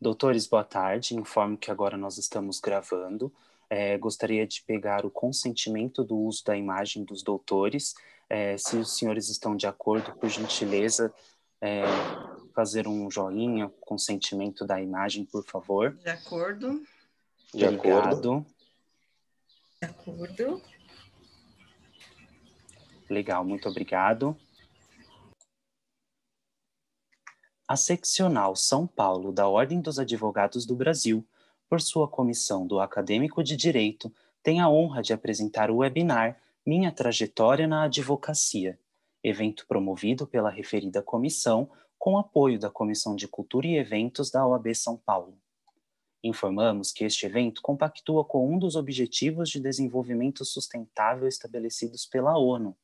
Doutores, boa tarde. Informo que agora nós estamos gravando. É, gostaria de pegar o consentimento do uso da imagem dos doutores. É, se os senhores estão de acordo, por gentileza, é, fazer um joinha, consentimento da imagem, por favor. De acordo. De acordo. De acordo. Legal, muito obrigado. A Seccional São Paulo da Ordem dos Advogados do Brasil, por sua comissão do Acadêmico de Direito, tem a honra de apresentar o webinar Minha Trajetória na Advocacia, evento promovido pela referida comissão com apoio da Comissão de Cultura e Eventos da OAB São Paulo. Informamos que este evento compactua com um dos Objetivos de Desenvolvimento Sustentável estabelecidos pela ONU,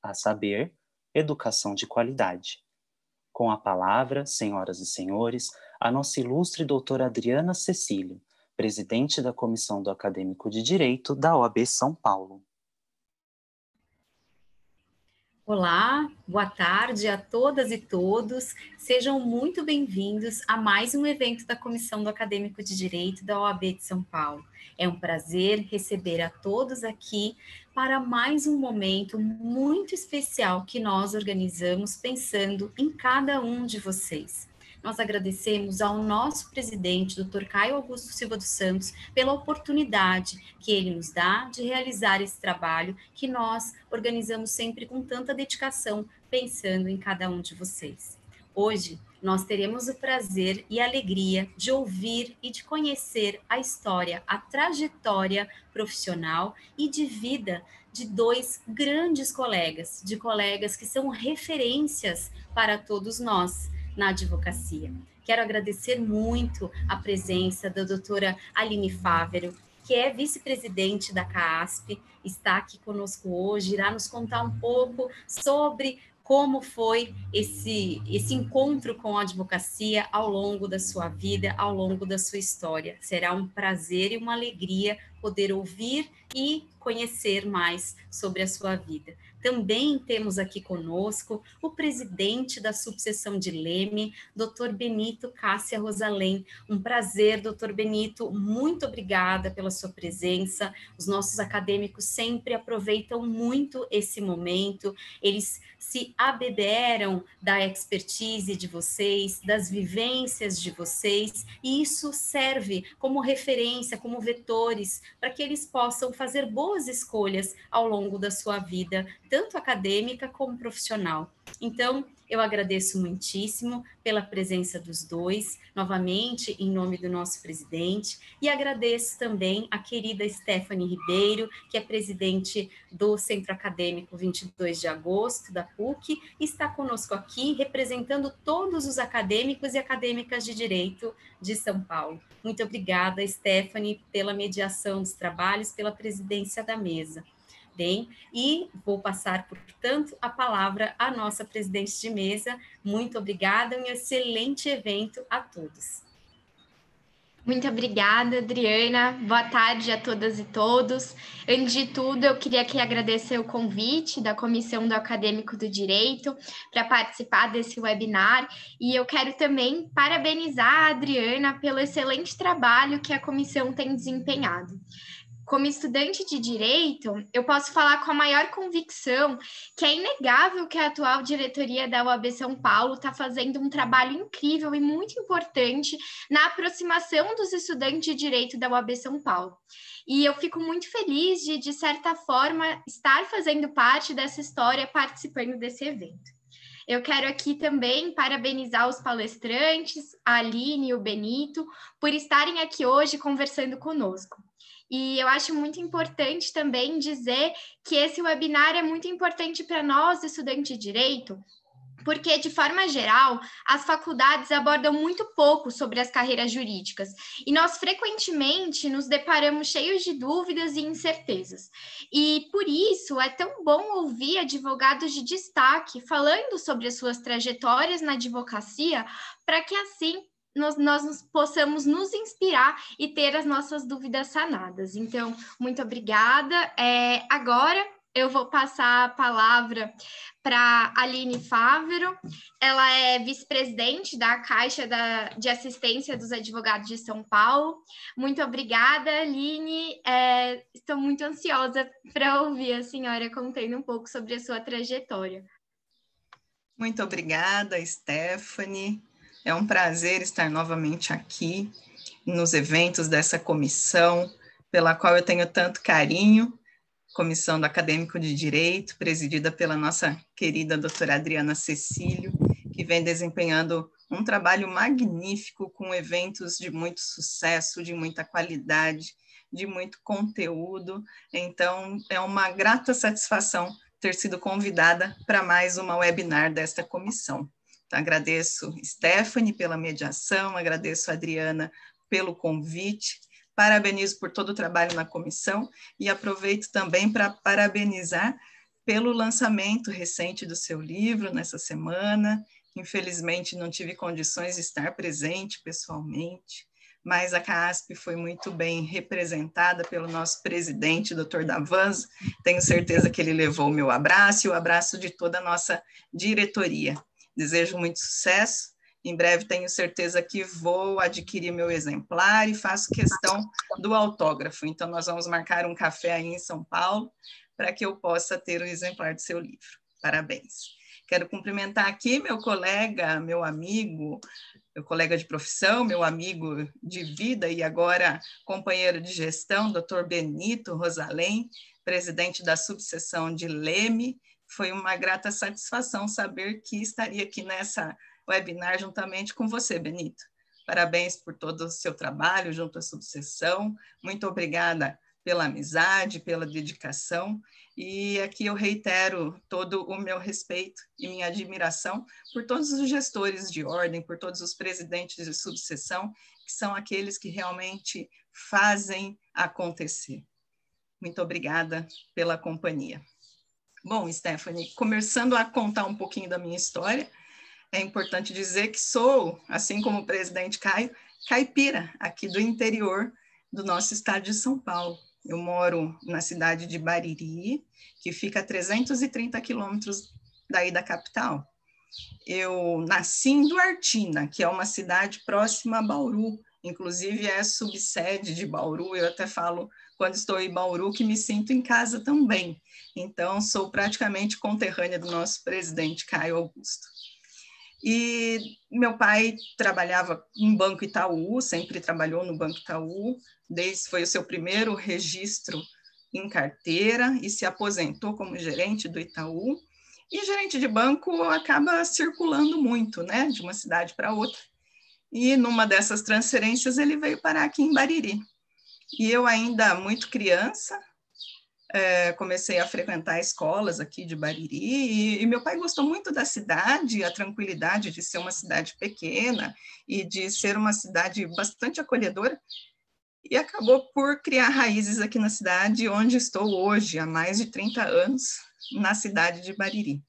a saber, educação de qualidade. Com a palavra, senhoras e senhores, a nossa ilustre doutora Adriana Cecílio, presidente da Comissão do Acadêmico de Direito da OAB São Paulo. Olá, boa tarde a todas e todos. Sejam muito bem-vindos a mais um evento da Comissão do Acadêmico de Direito da OAB de São Paulo. É um prazer receber a todos aqui para mais um momento muito especial que nós organizamos pensando em cada um de vocês. Nós agradecemos ao nosso presidente, Dr. Caio Augusto Silva dos Santos, pela oportunidade que ele nos dá de realizar esse trabalho que nós organizamos sempre com tanta dedicação, pensando em cada um de vocês. Hoje, nós teremos o prazer e a alegria de ouvir e de conhecer a história, a trajetória profissional e de vida de dois grandes colegas, de colegas que são referências para todos nós na advocacia. Quero agradecer muito a presença da doutora Aline Fávero, que é vice-presidente da CASP, está aqui conosco hoje, irá nos contar um pouco sobre como foi esse, esse encontro com a advocacia ao longo da sua vida, ao longo da sua história. Será um prazer e uma alegria poder ouvir e conhecer mais sobre a sua vida. Também temos aqui conosco o presidente da subseção de Leme, Dr. Benito Cássia Rosalém. Um prazer, doutor Benito, muito obrigada pela sua presença. Os nossos acadêmicos sempre aproveitam muito esse momento, eles se abeberam da expertise de vocês, das vivências de vocês, e isso serve como referência, como vetores, para que eles possam fazer boas escolhas ao longo da sua vida, tanto acadêmica como profissional. Então, eu agradeço muitíssimo pela presença dos dois, novamente em nome do nosso presidente, e agradeço também a querida Stephanie Ribeiro, que é presidente do Centro Acadêmico 22 de Agosto, da PUC, e está conosco aqui representando todos os acadêmicos e acadêmicas de direito de São Paulo. Muito obrigada, Stephanie, pela mediação dos trabalhos, pela presidência da mesa bem, e vou passar, portanto, a palavra à nossa presidente de mesa. Muito obrigada, um excelente evento a todos. Muito obrigada, Adriana. Boa tarde a todas e todos. Antes de tudo, eu queria aqui agradecer o convite da Comissão do Acadêmico do Direito para participar desse webinar e eu quero também parabenizar a Adriana pelo excelente trabalho que a comissão tem desempenhado como estudante de direito, eu posso falar com a maior convicção que é inegável que a atual diretoria da UAB São Paulo está fazendo um trabalho incrível e muito importante na aproximação dos estudantes de direito da UAB São Paulo. E eu fico muito feliz de, de certa forma, estar fazendo parte dessa história, participando desse evento. Eu quero aqui também parabenizar os palestrantes, a Aline e o Benito, por estarem aqui hoje conversando conosco. E eu acho muito importante também dizer que esse webinar é muito importante para nós, estudantes de direito, porque, de forma geral, as faculdades abordam muito pouco sobre as carreiras jurídicas e nós frequentemente nos deparamos cheios de dúvidas e incertezas. E por isso é tão bom ouvir advogados de destaque falando sobre as suas trajetórias na advocacia, para que assim nós, nós possamos nos inspirar e ter as nossas dúvidas sanadas. Então, muito obrigada. É, agora, eu vou passar a palavra para Aline Fávero. Ela é vice-presidente da Caixa da, de Assistência dos Advogados de São Paulo. Muito obrigada, Aline. É, estou muito ansiosa para ouvir a senhora contando um pouco sobre a sua trajetória. Muito obrigada, Stephanie. É um prazer estar novamente aqui nos eventos dessa comissão, pela qual eu tenho tanto carinho Comissão do Acadêmico de Direito, presidida pela nossa querida doutora Adriana Cecílio, que vem desempenhando um trabalho magnífico com eventos de muito sucesso, de muita qualidade, de muito conteúdo. Então, é uma grata satisfação ter sido convidada para mais uma webinar desta comissão. Então, agradeço Stephanie pela mediação, agradeço Adriana pelo convite Parabenizo por todo o trabalho na comissão e aproveito também para parabenizar pelo lançamento recente do seu livro nessa semana. Infelizmente, não tive condições de estar presente pessoalmente, mas a CASP foi muito bem representada pelo nosso presidente, Dr. Davans. Tenho certeza que ele levou o meu abraço e o abraço de toda a nossa diretoria. Desejo muito sucesso em breve tenho certeza que vou adquirir meu exemplar e faço questão do autógrafo. Então, nós vamos marcar um café aí em São Paulo para que eu possa ter o um exemplar do seu livro. Parabéns. Quero cumprimentar aqui meu colega, meu amigo, meu colega de profissão, meu amigo de vida e agora companheiro de gestão, Dr. Benito Rosalém, presidente da subseção de Leme. Foi uma grata satisfação saber que estaria aqui nessa webinar juntamente com você, Benito. Parabéns por todo o seu trabalho junto à subseção. Muito obrigada pela amizade, pela dedicação. E aqui eu reitero todo o meu respeito e minha admiração por todos os gestores de ordem, por todos os presidentes de subseção, que são aqueles que realmente fazem acontecer. Muito obrigada pela companhia. Bom, Stephanie, começando a contar um pouquinho da minha história, é importante dizer que sou, assim como o presidente Caio, caipira aqui do interior do nosso estado de São Paulo. Eu moro na cidade de Bariri, que fica a 330 quilômetros daí da capital. Eu nasci em Duartina, que é uma cidade próxima a Bauru, inclusive é subsede de Bauru. Eu até falo, quando estou em Bauru, que me sinto em casa também. Então, sou praticamente conterrânea do nosso presidente Caio Augusto. E meu pai trabalhava no Banco Itaú, sempre trabalhou no Banco Itaú, desde foi o seu primeiro registro em carteira e se aposentou como gerente do Itaú. E gerente de banco acaba circulando muito, né, de uma cidade para outra. E numa dessas transferências ele veio parar aqui em Bariri. E eu ainda muito criança, é, comecei a frequentar escolas aqui de Bariri e, e, meu pai gostou muito da cidade, a tranquilidade de ser uma cidade pequena e de ser uma cidade bastante acolhedora e acabou por criar raízes aqui na cidade onde estou hoje, há mais de 30 anos, na cidade de Bariri.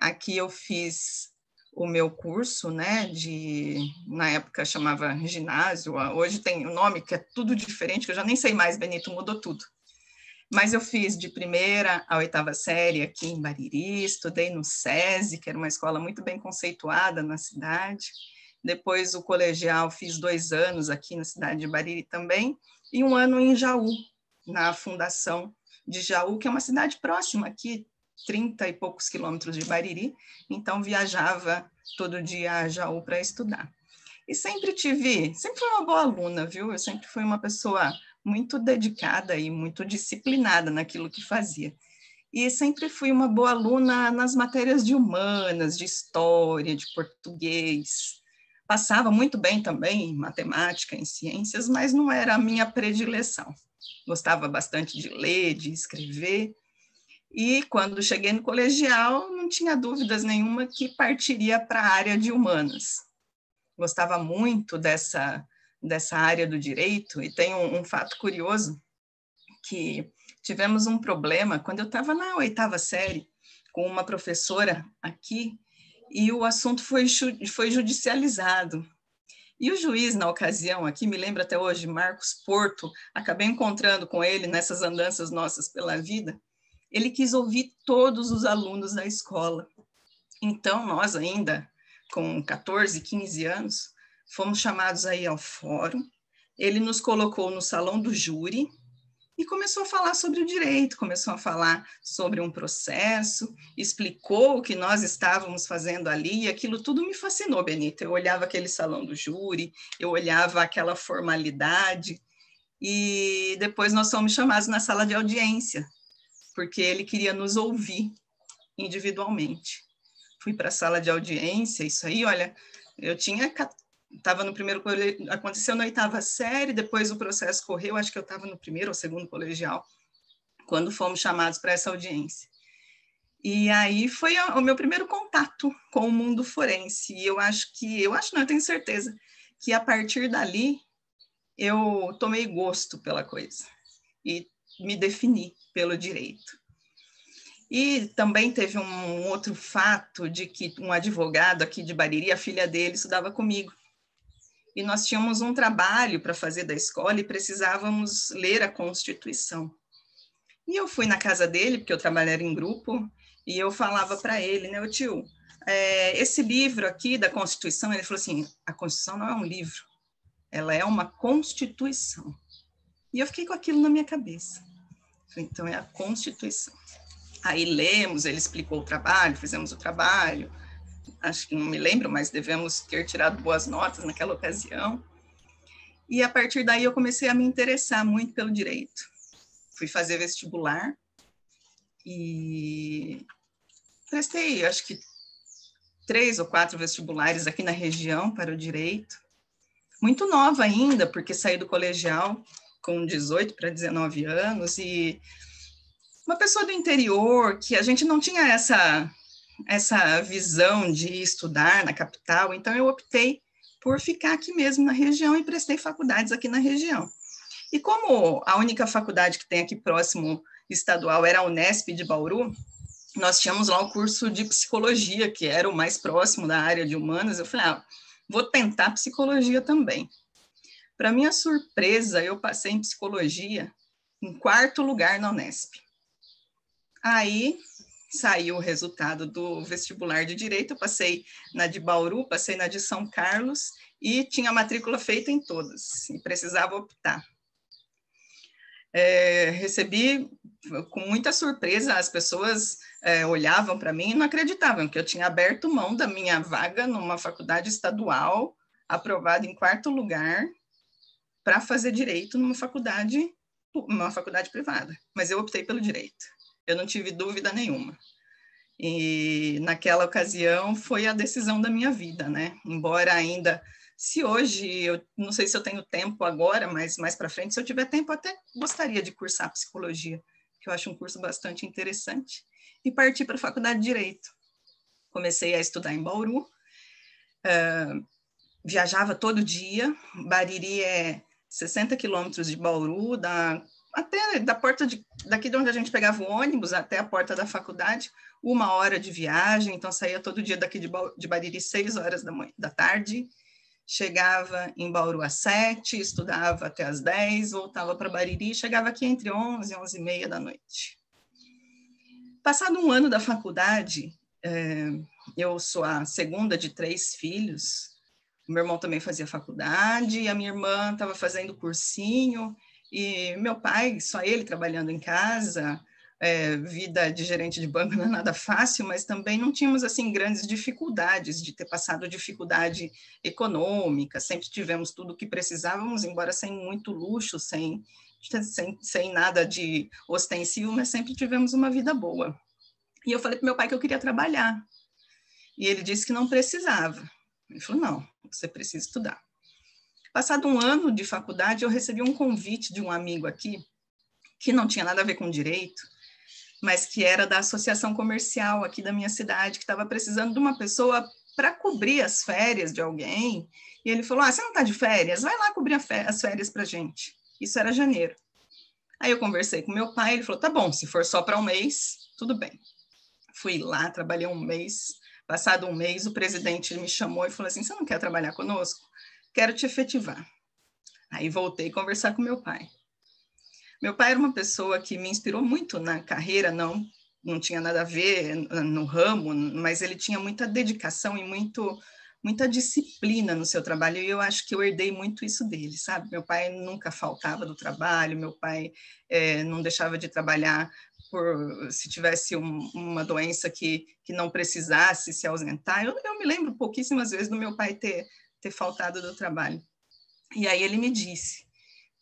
Aqui eu fiz o meu curso, né, de, na época chamava ginásio, hoje tem o um nome que é tudo diferente, que eu já nem sei mais, Benito, mudou tudo mas eu fiz de primeira a oitava série aqui em Bariri, estudei no SESI, que era uma escola muito bem conceituada na cidade. Depois o colegial fiz dois anos aqui na cidade de Bariri também, e um ano em Jaú, na fundação de Jaú, que é uma cidade próxima aqui, 30 e poucos quilômetros de Bariri, então viajava todo dia a Jaú para estudar. E sempre tive, sempre fui uma boa aluna, viu? Eu sempre fui uma pessoa muito dedicada e muito disciplinada naquilo que fazia. E sempre fui uma boa aluna nas matérias de humanas, de história, de português. Passava muito bem também em matemática, em ciências, mas não era a minha predileção. Gostava bastante de ler, de escrever. E quando cheguei no colegial, não tinha dúvidas nenhuma que partiria para a área de humanas. Gostava muito dessa dessa área do direito, e tem um, um fato curioso, que tivemos um problema quando eu estava na oitava série, com uma professora aqui, e o assunto foi, foi judicializado. E o juiz, na ocasião, aqui me lembra até hoje, Marcos Porto, acabei encontrando com ele nessas andanças nossas pela vida, ele quis ouvir todos os alunos da escola. Então, nós ainda, com 14, 15 anos, fomos chamados aí ao fórum. Ele nos colocou no salão do júri e começou a falar sobre o direito, começou a falar sobre um processo, explicou o que nós estávamos fazendo ali, e aquilo tudo me fascinou, Benita. Eu olhava aquele salão do júri, eu olhava aquela formalidade, e depois nós fomos chamados na sala de audiência, porque ele queria nos ouvir individualmente. Fui para a sala de audiência, isso aí, olha, eu tinha estava no primeiro aconteceu na oitava série, depois o processo correu, acho que eu estava no primeiro ou segundo colegial, quando fomos chamados para essa audiência. E aí foi o meu primeiro contato com o mundo forense. E eu acho que, eu acho, não, eu tenho certeza, que a partir dali eu tomei gosto pela coisa e me defini pelo direito. E também teve um outro fato de que um advogado aqui de Bariri, a filha dele, estudava comigo. E nós tínhamos um trabalho para fazer da escola e precisávamos ler a Constituição. E eu fui na casa dele, porque eu trabalhava em grupo, e eu falava para ele, né, o tio, é, esse livro aqui da Constituição, ele falou assim, a Constituição não é um livro, ela é uma Constituição. E eu fiquei com aquilo na minha cabeça. Então, é a Constituição. Aí lemos, ele explicou o trabalho, fizemos o trabalho, acho que não me lembro, mas devemos ter tirado boas notas naquela ocasião. E a partir daí eu comecei a me interessar muito pelo direito. Fui fazer vestibular e prestei, acho que três ou quatro vestibulares aqui na região para o direito muito nova ainda, porque saí do colegial com 18 para 19 anos e uma pessoa do interior que a gente não tinha essa essa visão de estudar na capital, então eu optei por ficar aqui mesmo na região e prestei faculdades aqui na região. E como a única faculdade que tem aqui próximo estadual era a Unesp de Bauru, nós tínhamos lá o curso de psicologia, que era o mais próximo da área de humanas. Eu falei, ah, vou tentar psicologia também. Para minha surpresa, eu passei em psicologia em quarto lugar na Unesp. Aí saiu o resultado do vestibular de direito, eu passei na de Bauru, passei na de São Carlos e tinha matrícula feita em todas e precisava optar. É, recebi com muita surpresa, as pessoas é, olhavam para mim e não acreditavam que eu tinha aberto mão da minha vaga numa faculdade estadual, aprovada em quarto lugar, para fazer direito numa faculdade, numa faculdade privada. Mas eu optei pelo direito. Eu não tive dúvida nenhuma. E naquela ocasião foi a decisão da minha vida, né? Embora ainda se hoje, eu não sei se eu tenho tempo agora, mas mais para frente, se eu tiver tempo, até gostaria de cursar psicologia, que eu acho um curso bastante interessante, e parti para a faculdade de Direito. Comecei a estudar em Bauru, uh, viajava todo dia, Bariri é 60 quilômetros de Bauru, da, até da porta de, daqui de onde a gente pegava o ônibus até a porta da faculdade, uma hora de viagem, então saía todo dia daqui de, de Bariri, seis horas da, da tarde, chegava em Bauru às sete, estudava até às dez, voltava para Bariri, chegava aqui entre onze e onze e meia da noite. Passado um ano da faculdade, é, eu sou a segunda de três filhos, meu irmão também fazia faculdade, a minha irmã estava fazendo cursinho, e meu pai, só ele trabalhando em casa, é, vida de gerente de banco não é nada fácil, mas também não tínhamos assim grandes dificuldades de ter passado dificuldade econômica, sempre tivemos tudo o que precisávamos, embora sem muito luxo, sem, sem, sem nada de ostensivo, mas sempre tivemos uma vida boa. E eu falei para meu pai que eu queria trabalhar, e ele disse que não precisava. Ele falou: não, você precisa estudar. Passado um ano de faculdade, eu recebi um convite de um amigo aqui, que não tinha nada a ver com direito, mas que era da associação comercial aqui da minha cidade, que estava precisando de uma pessoa para cobrir as férias de alguém. E ele falou: Ah, você não está de férias? Vai lá cobrir as férias para gente. Isso era janeiro. Aí eu conversei com meu pai, ele falou: Tá bom, se for só para um mês, tudo bem. Fui lá, trabalhei um mês. Passado um mês, o presidente me chamou e falou assim: Você não quer trabalhar conosco? Quero te efetivar. Aí voltei a conversar com meu pai. Meu pai era uma pessoa que me inspirou muito na carreira, não não tinha nada a ver no ramo, mas ele tinha muita dedicação e muito muita disciplina no seu trabalho e eu acho que eu herdei muito isso dele, sabe? Meu pai nunca faltava do trabalho, meu pai é, não deixava de trabalhar por se tivesse um, uma doença que, que não precisasse se ausentar. Eu, eu me lembro pouquíssimas vezes do meu pai ter, ter faltado do trabalho. E aí ele me disse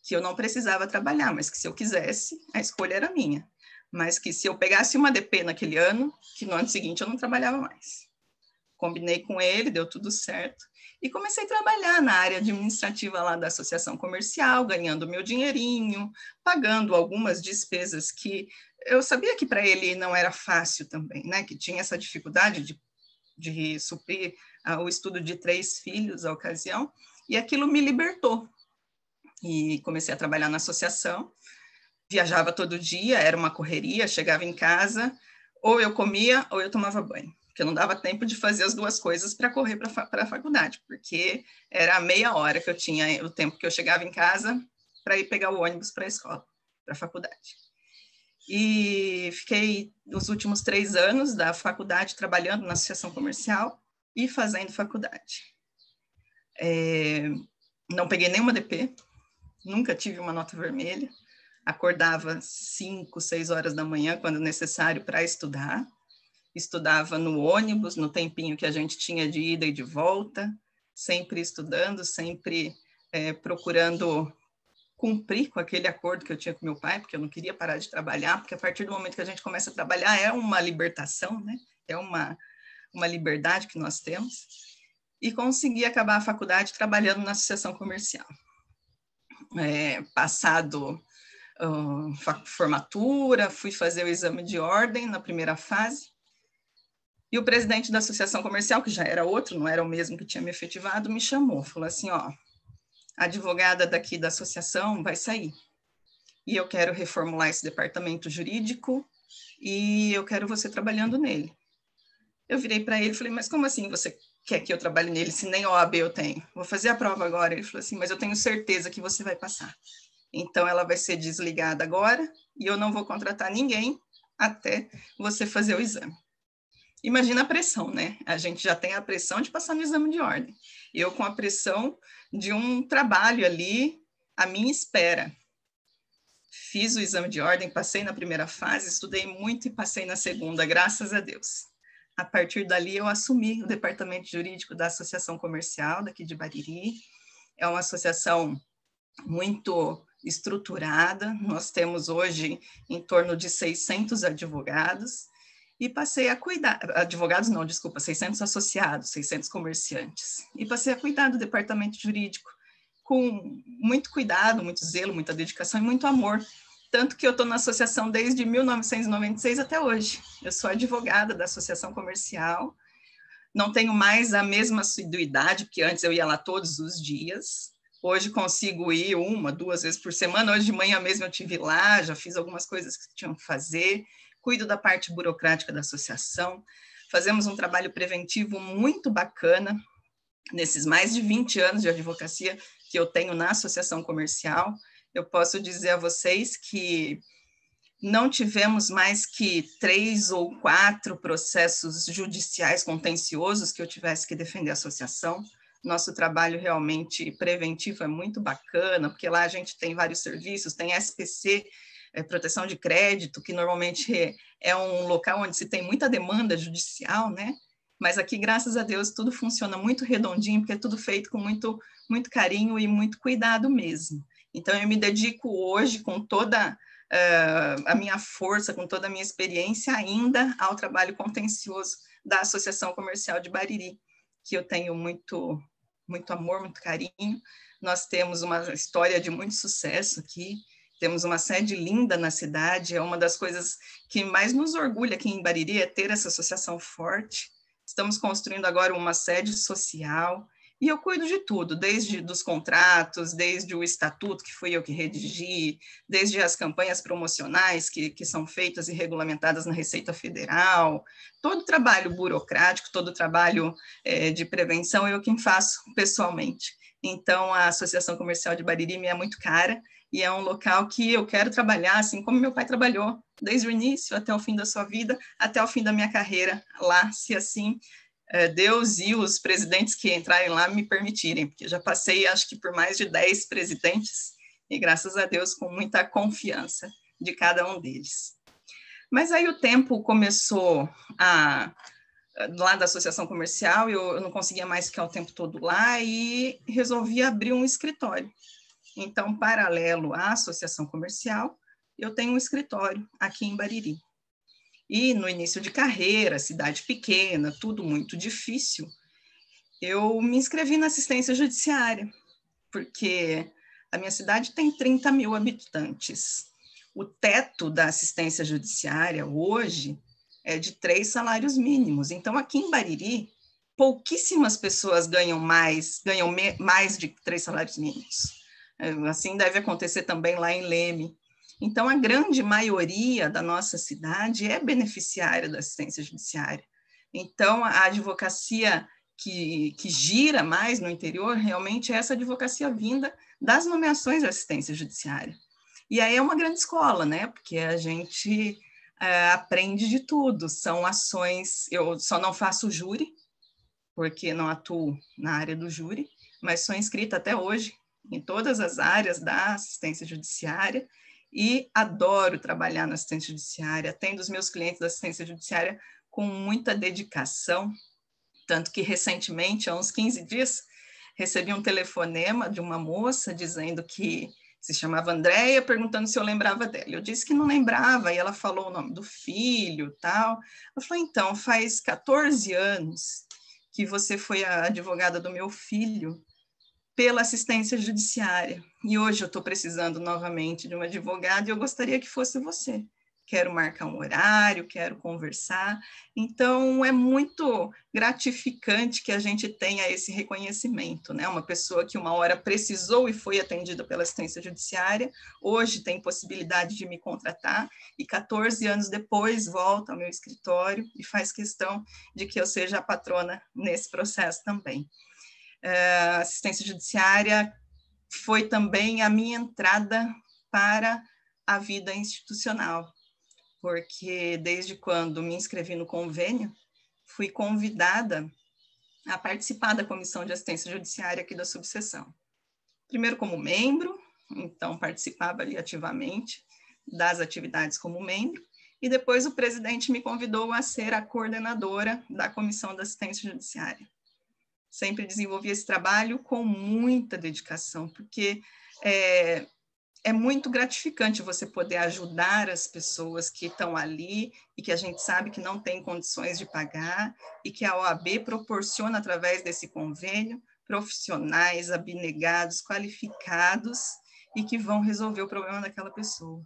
que eu não precisava trabalhar, mas que se eu quisesse, a escolha era minha. Mas que se eu pegasse uma DP naquele ano, que no ano seguinte eu não trabalhava mais. Combinei com ele, deu tudo certo. E comecei a trabalhar na área administrativa lá da associação comercial, ganhando meu dinheirinho, pagando algumas despesas que eu sabia que para ele não era fácil também, né? Que tinha essa dificuldade de, de suprir uh, o estudo de três filhos à ocasião, e aquilo me libertou. E comecei a trabalhar na associação, viajava todo dia, era uma correria, chegava em casa, ou eu comia ou eu tomava banho, porque não dava tempo de fazer as duas coisas para correr para a faculdade, porque era a meia hora que eu tinha, o tempo que eu chegava em casa para ir pegar o ônibus para a escola, para a faculdade. E fiquei os últimos três anos da faculdade trabalhando na associação comercial e fazendo faculdade. É, não peguei nenhuma DP, nunca tive uma nota vermelha. Acordava 5, 6 horas da manhã, quando necessário, para estudar. Estudava no ônibus, no tempinho que a gente tinha de ida e de volta, sempre estudando, sempre é, procurando cumprir com aquele acordo que eu tinha com meu pai, porque eu não queria parar de trabalhar, porque a partir do momento que a gente começa a trabalhar é uma libertação, né? É uma, uma liberdade que nós temos e consegui acabar a faculdade trabalhando na associação comercial. É, passado uh, formatura, fui fazer o exame de ordem na primeira fase, e o presidente da associação comercial, que já era outro, não era o mesmo que tinha me efetivado, me chamou, falou assim, ó, a advogada daqui da associação vai sair, e eu quero reformular esse departamento jurídico, e eu quero você trabalhando nele. Eu virei para ele e falei, mas como assim você quer que eu trabalhe nele se nem OAB eu tenho? Vou fazer a prova agora. Ele falou assim, mas eu tenho certeza que você vai passar. Então, ela vai ser desligada agora e eu não vou contratar ninguém até você fazer o exame. Imagina a pressão, né? A gente já tem a pressão de passar no exame de ordem. Eu com a pressão de um trabalho ali à minha espera. Fiz o exame de ordem, passei na primeira fase, estudei muito e passei na segunda, graças a Deus a partir dali eu assumi o departamento jurídico da Associação Comercial daqui de Bariri. É uma associação muito estruturada, nós temos hoje em torno de 600 advogados e passei a cuidar, advogados não, desculpa, 600 associados, 600 comerciantes, e passei a cuidar do departamento jurídico com muito cuidado, muito zelo, muita dedicação e muito amor, tanto que eu estou na associação desde 1996 até hoje. Eu sou advogada da associação comercial, não tenho mais a mesma assiduidade, porque antes eu ia lá todos os dias. Hoje consigo ir uma, duas vezes por semana. Hoje de manhã mesmo eu tive lá, já fiz algumas coisas que tinham que fazer. Cuido da parte burocrática da associação. Fazemos um trabalho preventivo muito bacana nesses mais de 20 anos de advocacia que eu tenho na associação comercial eu posso dizer a vocês que não tivemos mais que três ou quatro processos judiciais contenciosos que eu tivesse que defender a associação. Nosso trabalho realmente preventivo é muito bacana, porque lá a gente tem vários serviços, tem SPC, é, proteção de crédito, que normalmente é, um local onde se tem muita demanda judicial, né? Mas aqui, graças a Deus, tudo funciona muito redondinho, porque é tudo feito com muito, muito carinho e muito cuidado mesmo. Então, eu me dedico hoje com toda uh, a minha força, com toda a minha experiência, ainda ao trabalho contencioso da Associação Comercial de Bariri, que eu tenho muito, muito amor, muito carinho. Nós temos uma história de muito sucesso aqui, temos uma sede linda na cidade, é uma das coisas que mais nos orgulha aqui em Bariri é ter essa associação forte. Estamos construindo agora uma sede social, e eu cuido de tudo, desde dos contratos, desde o estatuto, que fui eu que redigi, desde as campanhas promocionais que, que são feitas e regulamentadas na Receita Federal, todo o trabalho burocrático, todo o trabalho é, de prevenção, eu quem faço pessoalmente. então a Associação Comercial de Bariri me é muito cara e é um local que eu quero trabalhar, assim como meu pai trabalhou, desde o início até o fim da sua vida, até o fim da minha carreira lá, se assim é, Deus e os presidentes que entrarem lá me permitirem, porque já passei, acho que por mais de 10 presidentes, e graças a Deus com muita confiança de cada um deles. Mas aí o tempo começou a lá da associação comercial, eu, eu não conseguia mais ficar o tempo todo lá e resolvi abrir um escritório. Então, paralelo à associação comercial, eu tenho um escritório aqui em Bariri. E no início de carreira, cidade pequena, tudo muito difícil, eu me inscrevi na assistência judiciária, porque a minha cidade tem 30 mil habitantes. O teto da assistência judiciária hoje é de três salários mínimos. Então, aqui em Bariri, pouquíssimas pessoas ganham mais, ganham mais de três salários mínimos. É, assim deve acontecer também lá em Leme. Então, a grande maioria da nossa cidade é beneficiária da assistência judiciária. Então, a advocacia que, que gira mais no interior realmente é essa advocacia vinda das nomeações da assistência judiciária. E aí é uma grande escola, né? Porque a gente é, aprende de tudo. São ações. Eu só não faço júri, porque não atuo na área do júri, mas sou inscrita até hoje em todas as áreas da assistência judiciária e adoro trabalhar na assistência judiciária. Atendo os meus clientes da assistência judiciária com muita dedicação, tanto que recentemente, há uns 15 dias, recebi um telefonema de uma moça dizendo que se chamava Andréia, perguntando se eu lembrava dela. Eu disse que não lembrava, e ela falou o nome do filho, tal. Eu falei, então, faz 14 anos que você foi a advogada do meu filho, pela assistência judiciária. E hoje eu estou precisando novamente de uma advogada e eu gostaria que fosse você. Quero marcar um horário, quero conversar. Então, é muito gratificante que a gente tenha esse reconhecimento, né? Uma pessoa que uma hora precisou e foi atendida pela assistência judiciária, hoje tem possibilidade de me contratar e 14 anos depois volta ao meu escritório e faz questão de que eu seja a patrona nesse processo também. Eh, assistência judiciária foi também a minha entrada para a vida institucional, porque desde quando me inscrevi no convênio, fui convidada a participar da comissão de assistência judiciária aqui da subseção. Primeiro como membro, então participava ali ativamente das atividades como membro, e depois o presidente me convidou a ser a coordenadora da comissão da assistência judiciária sempre desenvolvi esse trabalho com muita dedicação, porque é, é muito gratificante você poder ajudar as pessoas que estão ali e que a gente sabe que não tem condições de pagar e que a OAB proporciona através desse convênio profissionais abnegados, qualificados e que vão resolver o problema daquela pessoa.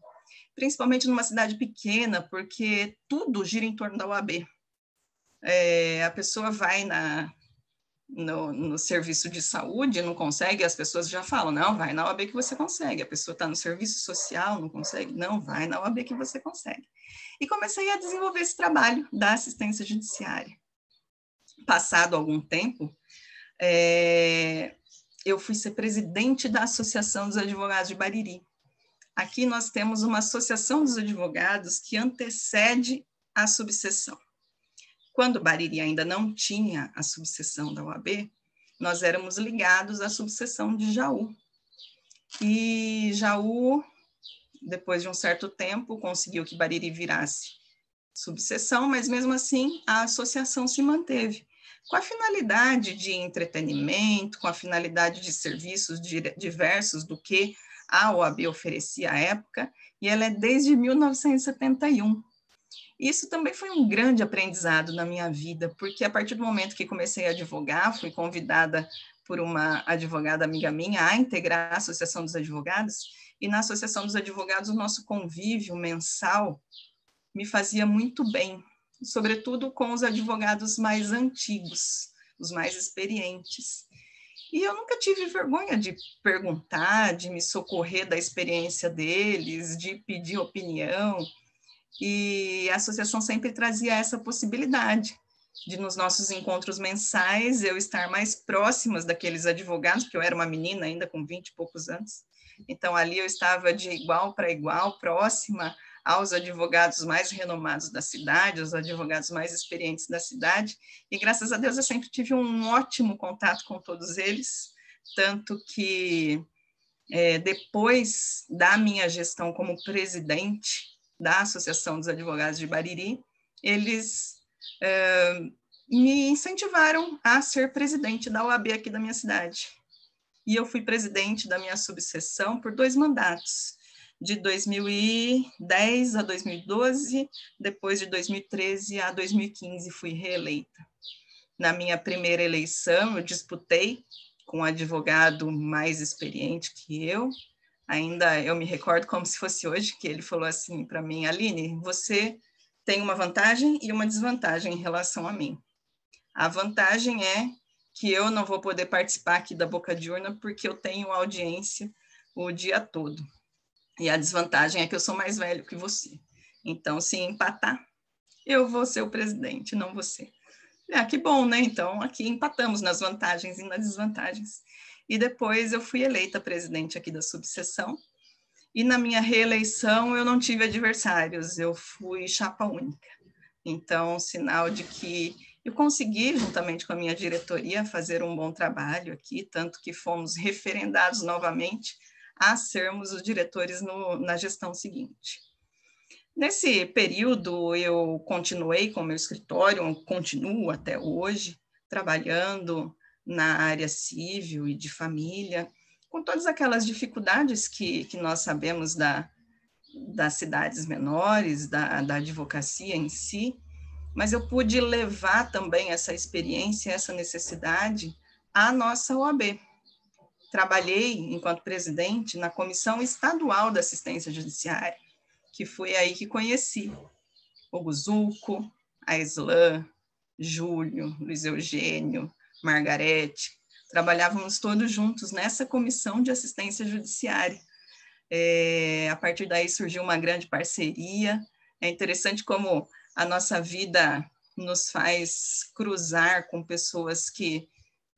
Principalmente numa cidade pequena, porque tudo gira em torno da OAB. É, a pessoa vai na, no, no, serviço de saúde não consegue, as pessoas já falam, não, vai na OAB que você consegue. A pessoa está no serviço social, não consegue, não, vai na OAB que você consegue. E comecei a desenvolver esse trabalho da assistência judiciária. Passado algum tempo, é, eu fui ser presidente da Associação dos Advogados de Bariri. Aqui nós temos uma associação dos advogados que antecede a subseção. Quando Bariri ainda não tinha a subseção da UAB, nós éramos ligados à subseção de Jaú. E Jaú, depois de um certo tempo, conseguiu que Bariri virasse subseção, mas mesmo assim a associação se manteve, com a finalidade de entretenimento, com a finalidade de serviços diversos do que a OAB oferecia à época, e ela é desde 1971. Isso também foi um grande aprendizado na minha vida, porque a partir do momento que comecei a advogar, fui convidada por uma advogada amiga minha a integrar a Associação dos Advogados, e na Associação dos Advogados o nosso convívio mensal me fazia muito bem, sobretudo com os advogados mais antigos, os mais experientes. E eu nunca tive vergonha de perguntar, de me socorrer da experiência deles, de pedir opinião. E a associação sempre trazia essa possibilidade de nos nossos encontros mensais eu estar mais próximas daqueles advogados, porque eu era uma menina ainda com 20 e poucos anos. Então ali eu estava de igual para igual, próxima aos advogados mais renomados da cidade, aos advogados mais experientes da cidade, e graças a Deus eu sempre tive um ótimo contato com todos eles, tanto que é, depois da minha gestão como presidente da Associação dos Advogados de Bariri, eles é, me incentivaram a ser presidente da OAB aqui da minha cidade. E eu fui presidente da minha subseção por dois mandatos, de 2010 a 2012, depois de 2013 a 2015 fui reeleita. Na minha primeira eleição, eu disputei com um advogado mais experiente que eu, ainda eu me recordo como se fosse hoje, que ele falou assim para mim, Aline, você tem uma vantagem e uma desvantagem em relação a mim. A vantagem é que eu não vou poder participar aqui da boca de urna porque eu tenho audiência o dia todo. E a desvantagem é que eu sou mais velho que você. Então, se empatar, eu vou ser o presidente, não você. Ah, que bom, né? Então, aqui empatamos nas vantagens e nas desvantagens. E depois eu fui eleita presidente aqui da subseção e na minha reeleição eu não tive adversários, eu fui chapa única. Então, sinal de que eu consegui, juntamente com a minha diretoria, fazer um bom trabalho aqui, tanto que fomos referendados novamente a sermos os diretores no, na gestão seguinte. Nesse período, eu continuei com o meu escritório, continuo até hoje, trabalhando na área civil e de família, com todas aquelas dificuldades que, que nós sabemos da, das cidades menores, da, da advocacia em si, mas eu pude levar também essa experiência, essa necessidade à nossa OAB. Trabalhei, enquanto presidente, na Comissão Estadual da Assistência Judiciária, que foi aí que conheci o Guzuco, a Islã, Júlio, Luiz Eugênio, Margarete, trabalhávamos todos juntos nessa comissão de assistência judiciária. É, a partir daí surgiu uma grande parceria. É interessante como a nossa vida nos faz cruzar com pessoas que,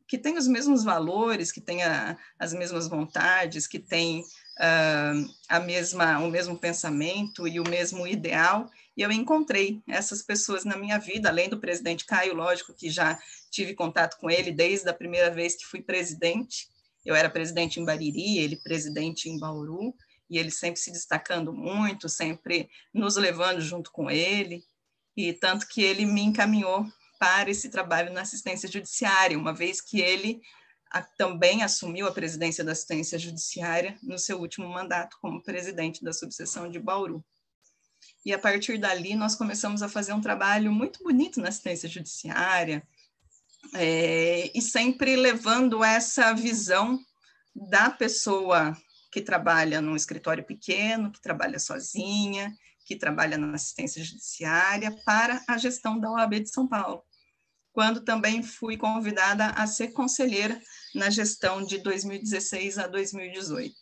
que têm os mesmos valores, que têm a, as mesmas vontades, que têm uh, a mesma, o mesmo pensamento e o mesmo ideal. E eu encontrei essas pessoas na minha vida, além do presidente Caio, lógico, que já tive contato com ele desde a primeira vez que fui presidente. Eu era presidente em Bariri, ele presidente em Bauru, e ele sempre se destacando muito, sempre nos levando junto com ele, e tanto que ele me encaminhou para esse trabalho na assistência judiciária, uma vez que ele também assumiu a presidência da assistência judiciária no seu último mandato como presidente da subseção de Bauru. E a partir dali nós começamos a fazer um trabalho muito bonito na assistência judiciária, é, e sempre levando essa visão da pessoa que trabalha num escritório pequeno, que trabalha sozinha, que trabalha na assistência judiciária, para a gestão da OAB de São Paulo. Quando também fui convidada a ser conselheira na gestão de 2016 a 2018.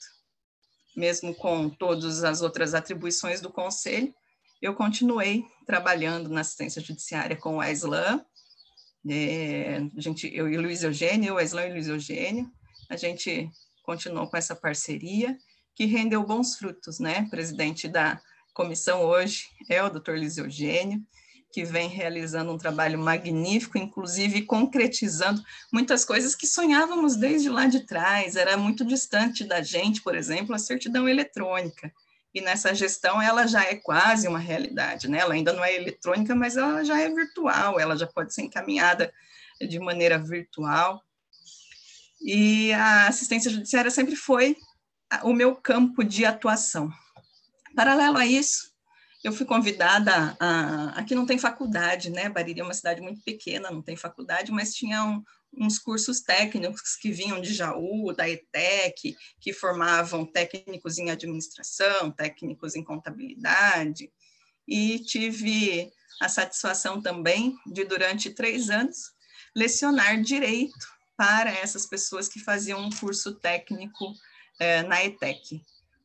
Mesmo com todas as outras atribuições do conselho, eu continuei trabalhando na assistência judiciária com a Islam, é, a gente, eu e Luiz Eugênio, o Islã e Luiz Eugênio, a gente continuou com essa parceria que rendeu bons frutos, né? Presidente da comissão hoje é o Dr. Luiz Eugênio, que vem realizando um trabalho magnífico, inclusive concretizando muitas coisas que sonhávamos desde lá de trás, era muito distante da gente, por exemplo, a certidão eletrônica e nessa gestão ela já é quase uma realidade, né? Ela ainda não é eletrônica, mas ela já é virtual, ela já pode ser encaminhada de maneira virtual. E a assistência judiciária sempre foi o meu campo de atuação. Paralelo a isso, eu fui convidada a, aqui não tem faculdade, né? Bariri é uma cidade muito pequena, não tem faculdade, mas tinha um, uns cursos técnicos que vinham de Jaú, da ETEC, que formavam técnicos em administração, técnicos em contabilidade, e tive a satisfação também de, durante três anos, lecionar direito para essas pessoas que faziam um curso técnico eh, na ETEC.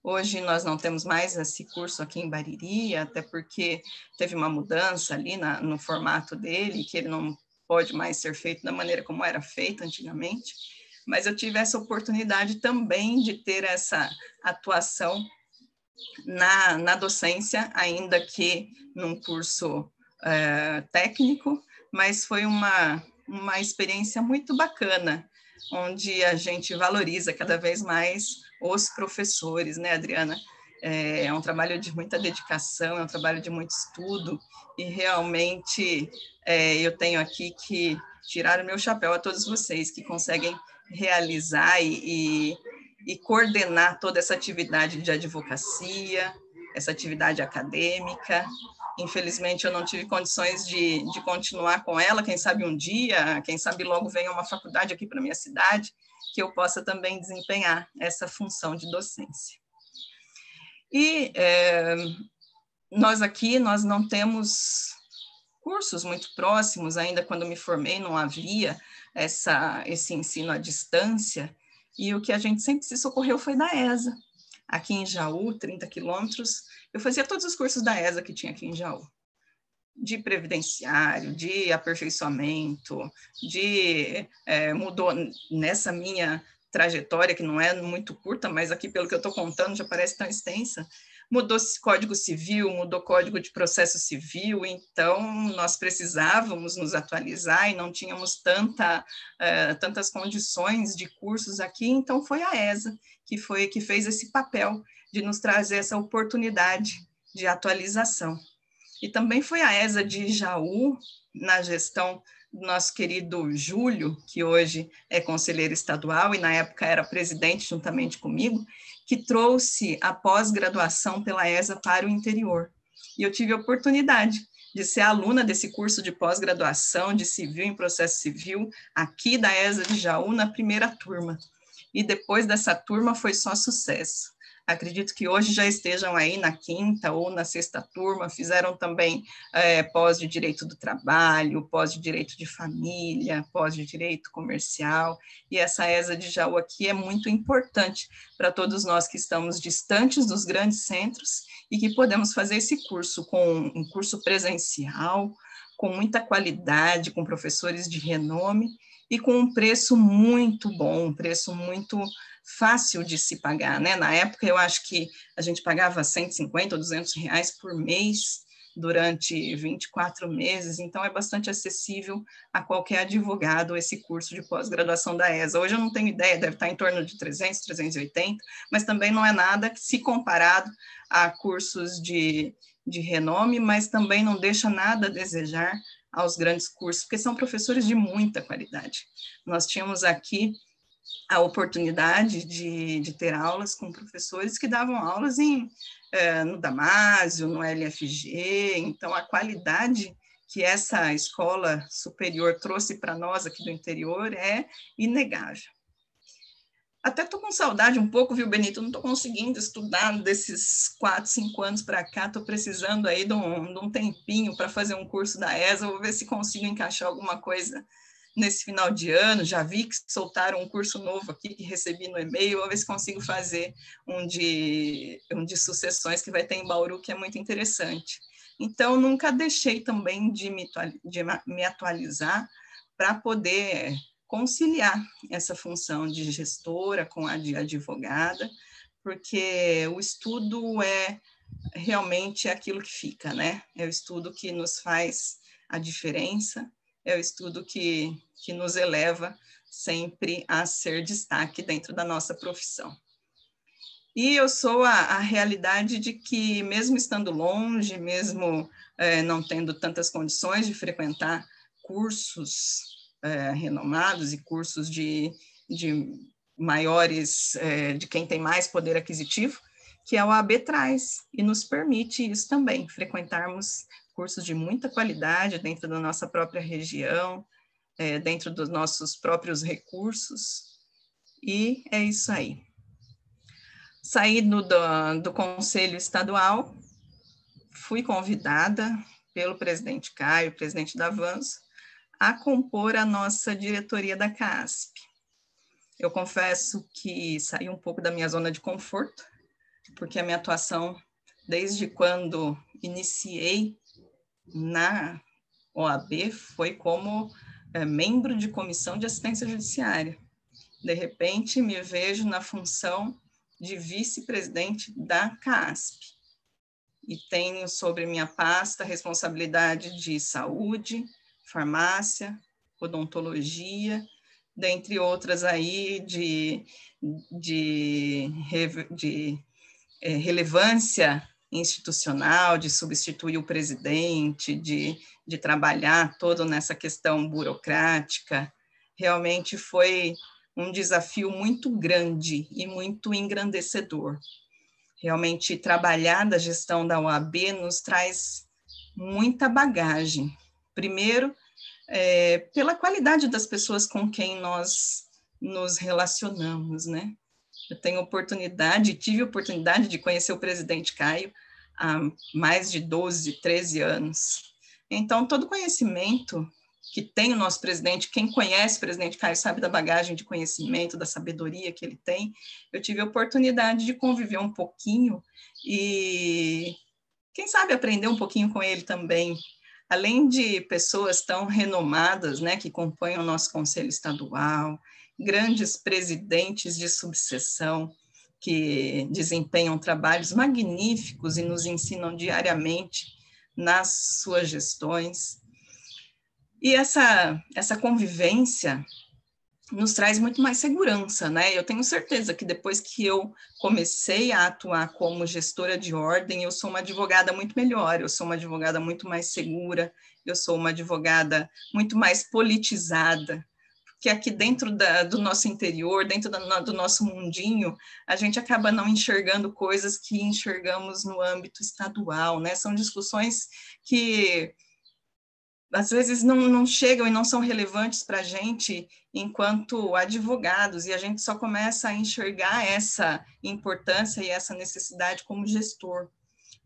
Hoje nós não temos mais esse curso aqui em Bariri, até porque teve uma mudança ali na, no formato dele, que ele não pode mais ser feito da maneira como era feito antigamente. Mas eu tive essa oportunidade também de ter essa atuação na, na docência, ainda que num curso é, técnico, mas foi uma, uma experiência muito bacana, onde a gente valoriza cada vez mais os professores, né, Adriana? É, é um trabalho de muita dedicação, é um trabalho de muito estudo, e realmente é, eu tenho aqui que tirar o meu chapéu a todos vocês que conseguem realizar e, e, e coordenar toda essa atividade de advocacia, essa atividade acadêmica. Infelizmente, eu não tive condições de, de continuar com ela. Quem sabe um dia, quem sabe logo venha uma faculdade aqui para minha cidade, que eu possa também desempenhar essa função de docência. E é, nós aqui, nós não temos cursos muito próximos, ainda quando me formei não havia essa, esse ensino à distância, e o que a gente sempre se socorreu foi da ESA. Aqui em Jaú, 30 quilômetros, eu fazia todos os cursos da ESA que tinha aqui em Jaú de previdenciário, de aperfeiçoamento, de é, mudou nessa minha trajetória, que não é muito curta, mas aqui pelo que eu estou contando já parece tão extensa, mudou Código Civil, mudou Código de Processo Civil, então nós precisávamos nos atualizar e não tínhamos tanta, uh, tantas condições de cursos aqui, então foi a ESA que foi que fez esse papel de nos trazer essa oportunidade de atualização. E também foi a ESA de Jaú, na gestão do nosso querido Júlio, que hoje é conselheiro estadual e na época era presidente juntamente comigo, que trouxe a pós-graduação pela ESA para o interior. E eu tive a oportunidade de ser aluna desse curso de pós-graduação de civil em processo civil aqui da ESA de Jaú na primeira turma. E depois dessa turma foi só sucesso. Acredito que hoje já estejam aí na quinta ou na sexta turma, fizeram também é, pós de direito do trabalho, pós de direito de família, pós de direito comercial, e essa ESA de Jaú aqui é muito importante para todos nós que estamos distantes dos grandes centros e que podemos fazer esse curso com um curso presencial, com muita qualidade, com professores de renome e com um preço muito bom, um preço muito fácil de se pagar, né? Na época, eu acho que a gente pagava 150 ou 200 reais por mês durante 24 meses, então é bastante acessível a qualquer advogado esse curso de pós-graduação da ESA. Hoje eu não tenho ideia, deve estar em torno de 300, 380, mas também não é nada se comparado a cursos de, de renome, mas também não deixa nada a desejar aos grandes cursos, porque são professores de muita qualidade. Nós tínhamos aqui a oportunidade de, de ter aulas com professores que davam aulas em, é, no Damásio, no LFG, então a qualidade que essa escola superior trouxe para nós aqui do interior é inegável. Até estou com saudade um pouco, viu, Benito? Não estou conseguindo estudar desses quatro, cinco anos para cá. Estou precisando aí de um, de um tempinho para fazer um curso da ESA. Vou ver se consigo encaixar alguma coisa nesse final de ano. Já vi que soltaram um curso novo aqui que recebi no e-mail. Vou ver se consigo fazer um de, um de sucessões que vai ter em Bauru, que é muito interessante. Então, nunca deixei também de me, de me atualizar para poder conciliar essa função de gestora com a de advogada, porque o estudo é realmente aquilo que fica, né? É o estudo que nos faz a diferença é o estudo que, que nos eleva sempre a ser destaque dentro da nossa profissão. E eu sou a, a realidade de que, mesmo estando longe, mesmo é, não tendo tantas condições de frequentar cursos é, renomados e cursos de, de maiores, é, de quem tem mais poder aquisitivo, que a OAB traz e nos permite isso também, frequentarmos cursos de muita qualidade dentro da nossa própria região, é, dentro dos nossos próprios recursos, e é isso aí. Saí do, do Conselho Estadual, fui convidada pelo presidente Caio, presidente da Avanço, a compor a nossa diretoria da CASP. Eu confesso que saí um pouco da minha zona de conforto, porque a minha atuação, desde quando iniciei na OAB, foi como é, membro de comissão de assistência judiciária. De repente, me vejo na função de vice-presidente da CASP. E tenho sobre minha pasta responsabilidade de saúde, farmácia, odontologia, dentre outras aí de, de, de é, relevância institucional, de substituir o presidente, de, de trabalhar todo nessa questão burocrática. Realmente foi um desafio muito grande e muito engrandecedor. Realmente, trabalhar da gestão da OAB nos traz muita bagagem. Primeiro, é, pela qualidade das pessoas com quem nós nos relacionamos, né? Eu tenho oportunidade, tive oportunidade de conhecer o presidente Caio há mais de 12, 13 anos. Então, todo conhecimento que tem o nosso presidente, quem conhece o presidente Caio sabe da bagagem de conhecimento, da sabedoria que ele tem. Eu tive a oportunidade de conviver um pouquinho e, quem sabe, aprender um pouquinho com ele também. Além de pessoas tão renomadas, né, que compõem o nosso conselho estadual, grandes presidentes de subseção que desempenham trabalhos magníficos e nos ensinam diariamente nas suas gestões. E essa, essa convivência nos traz muito mais segurança, né? Eu tenho certeza que depois que eu comecei a atuar como gestora de ordem, eu sou uma advogada muito melhor, eu sou uma advogada muito mais segura, eu sou uma advogada muito mais politizada, porque aqui dentro da, do nosso interior, dentro da, do nosso mundinho, a gente acaba não enxergando coisas que enxergamos no âmbito estadual, né? São discussões que às vezes não, não chegam e não são relevantes para a gente enquanto advogados, e a gente só começa a enxergar essa importância e essa necessidade como gestor.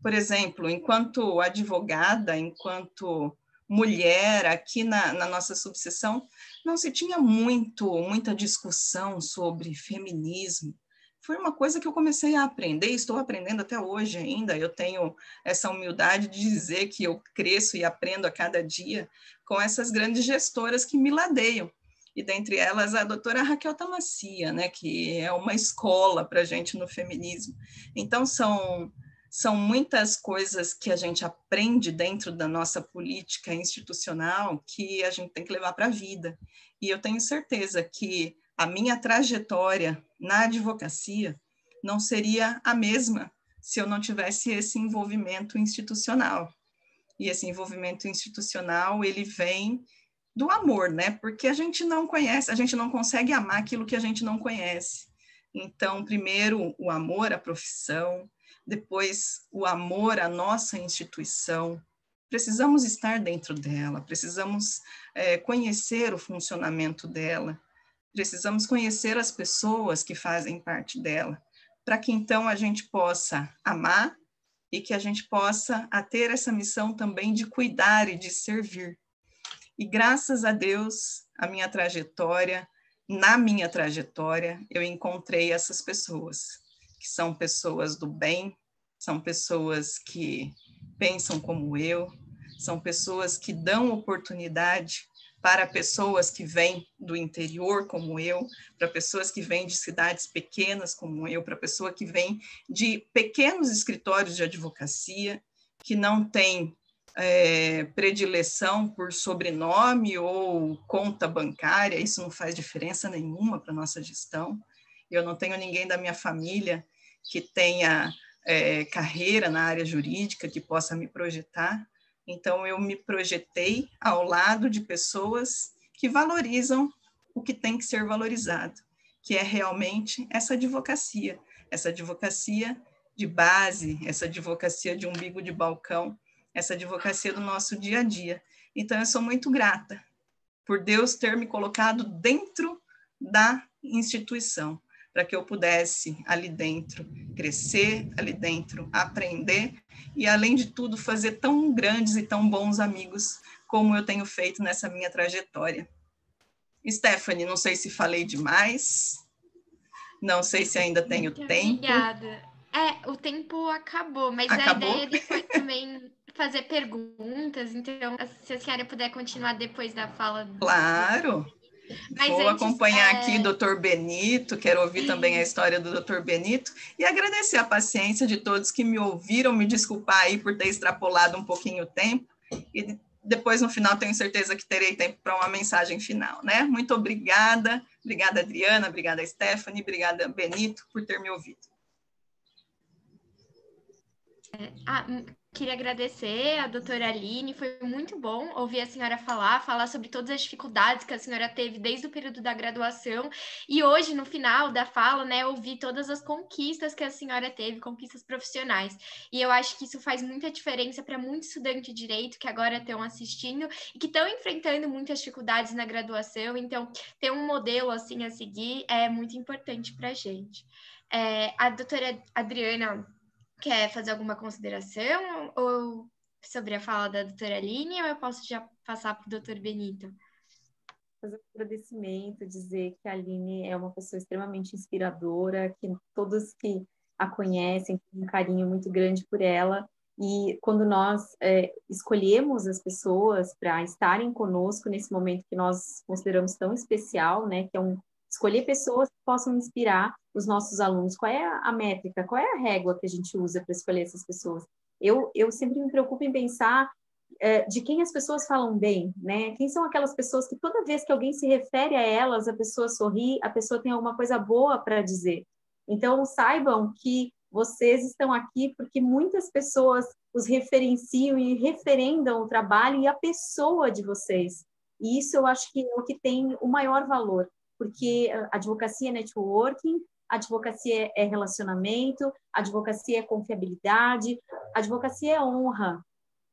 Por exemplo, enquanto advogada, enquanto mulher aqui na, na nossa subseção, não se tinha muito, muita discussão sobre feminismo, foi uma coisa que eu comecei a aprender, estou aprendendo até hoje ainda. Eu tenho essa humildade de dizer que eu cresço e aprendo a cada dia com essas grandes gestoras que me ladeiam. E dentre elas a doutora Raquel Tamacia, né, que é uma escola para a gente no feminismo. Então, são, são muitas coisas que a gente aprende dentro da nossa política institucional que a gente tem que levar para a vida. E eu tenho certeza que a minha trajetória na advocacia não seria a mesma se eu não tivesse esse envolvimento institucional. E esse envolvimento institucional, ele vem do amor, né? Porque a gente não conhece, a gente não consegue amar aquilo que a gente não conhece. Então, primeiro o amor à profissão, depois o amor à nossa instituição. Precisamos estar dentro dela, precisamos é, conhecer o funcionamento dela, Precisamos conhecer as pessoas que fazem parte dela, para que então a gente possa amar e que a gente possa a ter essa missão também de cuidar e de servir. E graças a Deus, a minha trajetória, na minha trajetória, eu encontrei essas pessoas, que são pessoas do bem, são pessoas que pensam como eu, são pessoas que dão oportunidade para pessoas que vêm do interior, como eu, para pessoas que vêm de cidades pequenas, como eu, para pessoa que vem de pequenos escritórios de advocacia, que não tem é, predileção por sobrenome ou conta bancária, isso não faz diferença nenhuma para a nossa gestão. Eu não tenho ninguém da minha família que tenha é, carreira na área jurídica que possa me projetar, então, eu me projetei ao lado de pessoas que valorizam o que tem que ser valorizado, que é realmente essa advocacia, essa advocacia de base, essa advocacia de umbigo de balcão, essa advocacia do nosso dia a dia. Então, eu sou muito grata por Deus ter me colocado dentro da instituição, para que eu pudesse ali dentro crescer, ali dentro aprender e, além de tudo, fazer tão grandes e tão bons amigos como eu tenho feito nessa minha trajetória. Stephanie, não sei se falei demais, não sei se ainda tenho Muito tempo. Obrigada. É, o tempo acabou, mas acabou? a ideia depois também fazer perguntas. Então, se a senhora puder continuar depois da fala. Claro! Mas Vou antes, acompanhar é... aqui o doutor Benito, quero ouvir também a história do doutor Benito e agradecer a paciência de todos que me ouviram, me desculpar aí por ter extrapolado um pouquinho o tempo e depois no final tenho certeza que terei tempo para uma mensagem final, né? Muito obrigada, obrigada Adriana, obrigada Stephanie, obrigada Benito por ter me ouvido. É, ah, Queria agradecer a doutora Aline, foi muito bom ouvir a senhora falar, falar sobre todas as dificuldades que a senhora teve desde o período da graduação e hoje, no final da fala, né, ouvir todas as conquistas que a senhora teve, conquistas profissionais. E eu acho que isso faz muita diferença para muitos estudantes de direito que agora estão assistindo e que estão enfrentando muitas dificuldades na graduação, então ter um modelo assim a seguir é muito importante para a gente. É, a doutora Adriana Quer fazer alguma consideração ou sobre a fala da doutora Aline ou eu posso já passar para o doutor Benito? Fazer um agradecimento, dizer que a Aline é uma pessoa extremamente inspiradora, que todos que a conhecem têm um carinho muito grande por ela. E quando nós é, escolhemos as pessoas para estarem conosco nesse momento que nós consideramos tão especial, né, que é um escolher pessoas que possam inspirar os nossos alunos. Qual é a métrica, qual é a régua que a gente usa para escolher essas pessoas? Eu, eu sempre me preocupo em pensar é, de quem as pessoas falam bem, né? Quem são aquelas pessoas que toda vez que alguém se refere a elas, a pessoa sorri, a pessoa tem alguma coisa boa para dizer. Então, saibam que vocês estão aqui porque muitas pessoas os referenciam e referendam o trabalho e a pessoa de vocês. E isso eu acho que é o que tem o maior valor porque advocacia é networking, advocacia é relacionamento, advocacia é confiabilidade, advocacia é honra,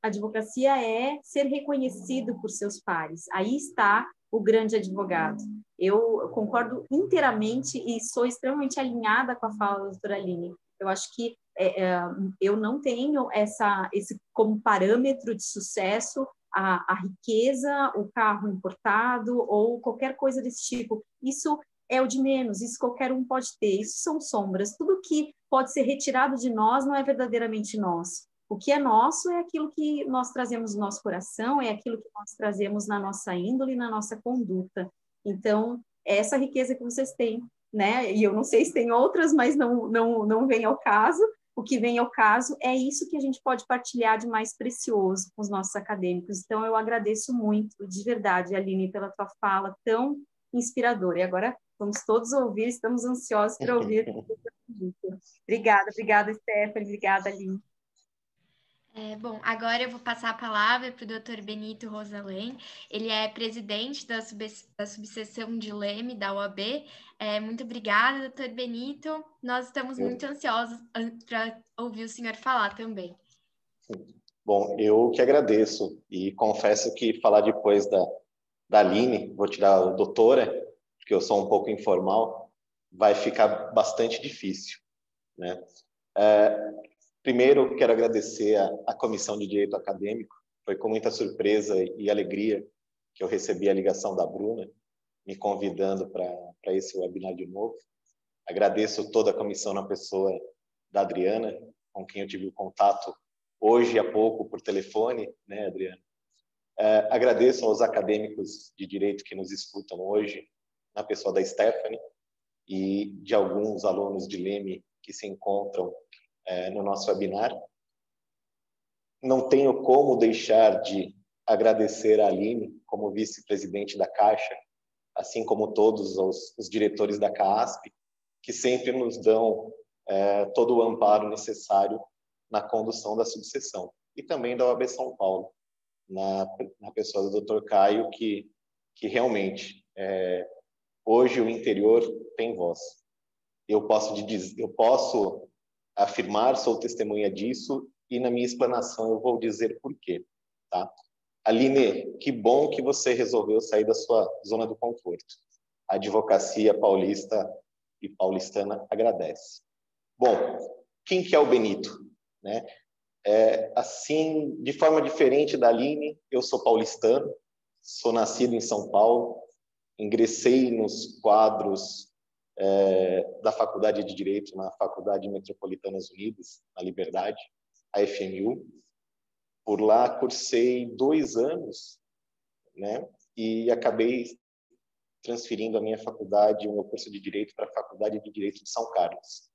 advocacia é ser reconhecido por seus pares. Aí está o grande advogado. Eu concordo inteiramente e sou extremamente alinhada com a fala da doutora Aline. Eu acho que é, é, eu não tenho essa, esse como parâmetro de sucesso a, a riqueza, o carro importado ou qualquer coisa desse tipo. Isso é o de menos, isso qualquer um pode ter, isso são sombras. Tudo que pode ser retirado de nós não é verdadeiramente nosso. O que é nosso é aquilo que nós trazemos no nosso coração, é aquilo que nós trazemos na nossa índole, na nossa conduta. Então, é essa riqueza que vocês têm, né? E eu não sei se tem outras, mas não, não, não vem ao caso, o que vem ao caso, é isso que a gente pode partilhar de mais precioso com os nossos acadêmicos. Então, eu agradeço muito, de verdade, Aline, pela tua fala tão inspiradora. E agora vamos todos ouvir, estamos ansiosos para ouvir. obrigada, obrigada, Stephanie, obrigada, Aline. É, bom, agora eu vou passar a palavra para o Dr. Benito Rosalém. Ele é presidente da, sub da subseção de Leme da OAB. É, muito obrigada, Dr. Benito. Nós estamos muito ansiosos para ouvir o senhor falar também. Bom, eu que agradeço e confesso que falar depois da, da Aline, vou tirar a doutora, porque eu sou um pouco informal, vai ficar bastante difícil. Né? É, Primeiro, quero agradecer a Comissão de Direito Acadêmico. Foi com muita surpresa e alegria que eu recebi a ligação da Bruna, me convidando para esse webinar de novo. Agradeço toda a comissão na pessoa da Adriana, com quem eu tive o contato hoje há pouco por telefone, né, Adriana? É, agradeço aos acadêmicos de direito que nos escutam hoje, na pessoa da Stephanie e de alguns alunos de Leme que se encontram é, no nosso webinar. Não tenho como deixar de agradecer a Aline como vice-presidente da Caixa, assim como todos os, os, diretores da CASP, que sempre nos dão é, todo o amparo necessário na condução da subseção, e também da OAB São Paulo, na, na pessoa do Dr. Caio, que, que realmente, é, hoje o interior tem voz. Eu posso, eu posso afirmar, sou testemunha disso, e na minha explanação eu vou dizer por quê. Tá? Aline, que bom que você resolveu sair da sua zona do conforto. A advocacia paulista e paulistana agradece. Bom, quem que é o Benito? Né? É, assim, de forma diferente da Aline, eu sou paulistano, sou nascido em São Paulo, ingressei nos quadros é, da Faculdade de Direito na Faculdade Metropolitanas Unidas, na Liberdade, a FMU. Por lá cursei dois anos, né? E acabei transferindo a minha faculdade, o meu curso de Direito para a Faculdade de Direito de São Carlos.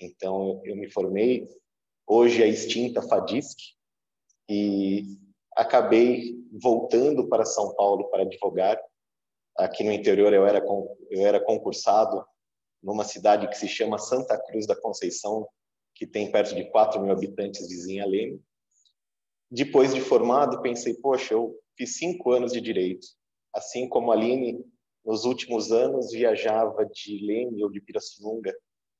Então, eu me formei, hoje é extinta FADISC, e acabei voltando para São Paulo para advogar. Aqui no interior eu era, eu era concursado numa cidade que se chama Santa Cruz da Conceição, que tem perto de 4 mil habitantes, vizinha Leme. Depois de formado, pensei, poxa, eu fiz cinco anos de direito. Assim como a Aline, nos últimos anos, viajava de Leme ou de Pirassununga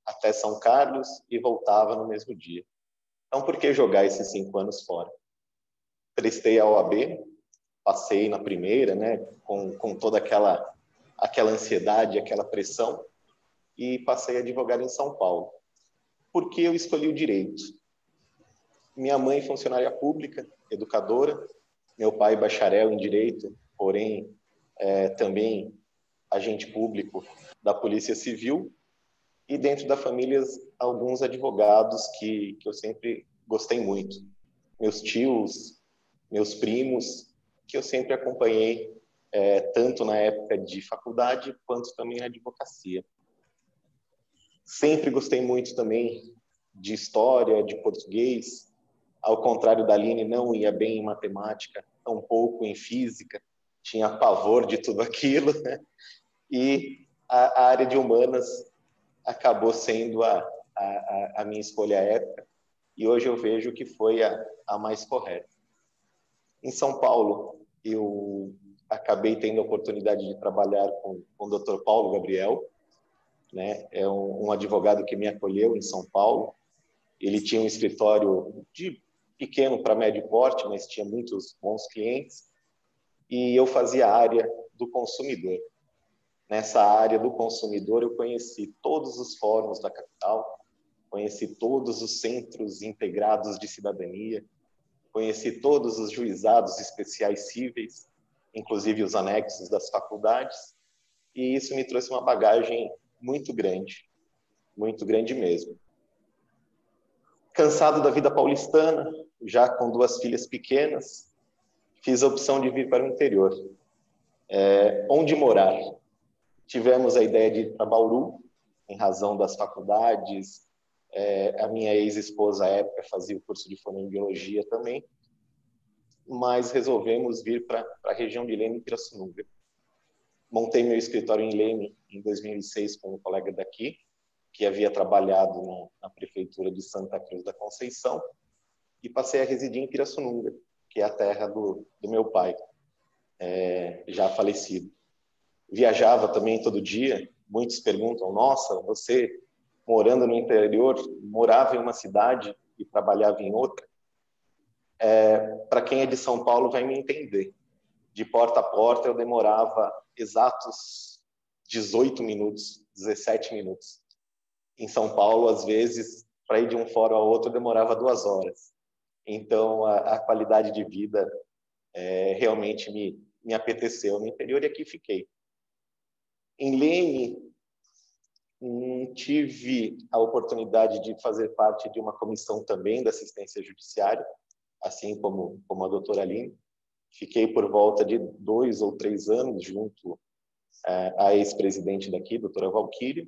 até São Carlos e voltava no mesmo dia. Então, por que jogar esses cinco anos fora? Prestei a OAB, passei na primeira, né, com, com toda aquela, aquela ansiedade, aquela pressão, e passei a advogar em São Paulo. Por que eu escolhi o direito? Minha mãe, funcionária pública, educadora, meu pai, bacharel em direito, porém é, também agente público da Polícia Civil, e dentro da família, alguns advogados que, que eu sempre gostei muito. Meus tios, meus primos, que eu sempre acompanhei, é, tanto na época de faculdade, quanto também na advocacia. Sempre gostei muito também de história, de português. Ao contrário da Aline, não ia bem em matemática, tampouco em física. Tinha pavor de tudo aquilo. E a, a, área de humanas acabou sendo a, a, a minha escolha à época. E hoje eu vejo que foi a, a mais correta. Em São Paulo, eu acabei tendo a oportunidade de trabalhar com, com o Dr. Paulo Gabriel, né? É um, um advogado que me acolheu em São Paulo. Ele tinha um escritório de pequeno para médio porte, mas tinha muitos bons clientes. E eu fazia a área do consumidor. Nessa área do consumidor, eu conheci todos os fóruns da capital, conheci todos os centros integrados de cidadania, conheci todos os juizados especiais cíveis, inclusive os anexos das faculdades, e isso me trouxe uma bagagem muito grande, muito grande mesmo. Cansado da vida paulistana, já com duas filhas pequenas, fiz a opção de vir para o interior. É, onde morar? Tivemos a ideia de ir para Bauru, em razão das faculdades. É, a minha ex-esposa, à época, fazia o curso de fonoaudiologia também, mas resolvemos vir para a região de Leme e Pirassununga. Montei meu escritório em Leme em 2006 com um colega daqui, que havia trabalhado na, na, prefeitura de Santa Cruz da Conceição, e passei a residir em Pirassununga, que é a terra do, do meu pai, é, já falecido. Viajava também todo dia. Muitos perguntam: Nossa, você morando no interior, morava em uma cidade e trabalhava em outra? É, Para quem é de São Paulo, vai me entender. De porta a porta, eu demorava exatos 18 minutos, 17 minutos. Em São Paulo, às vezes, para ir de um fórum a outro, demorava duas horas. Então, a, a qualidade de vida é, realmente me, me apeteceu no interior e aqui fiquei. Em Leme, hum, tive a oportunidade de fazer parte de uma comissão também da assistência judiciária, assim como, como a doutora Aline. Fiquei por volta de dois ou três anos junto é, à ex-presidente daqui, doutora Valquíria,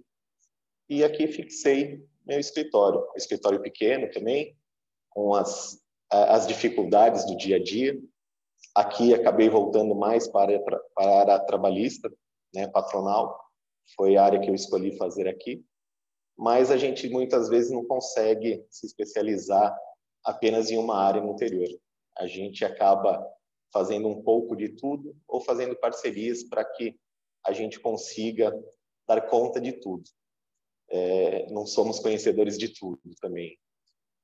e aqui fixei meu escritório, um escritório pequeno também, com as, as dificuldades do dia a dia. Aqui acabei voltando mais para, para a área trabalhista, né, patronal, foi a área que eu escolhi fazer aqui, mas a gente muitas vezes não consegue se especializar apenas em uma área no interior. A gente acaba fazendo um pouco de tudo ou fazendo parcerias para que a gente consiga dar conta de tudo. É, não somos conhecedores de tudo também.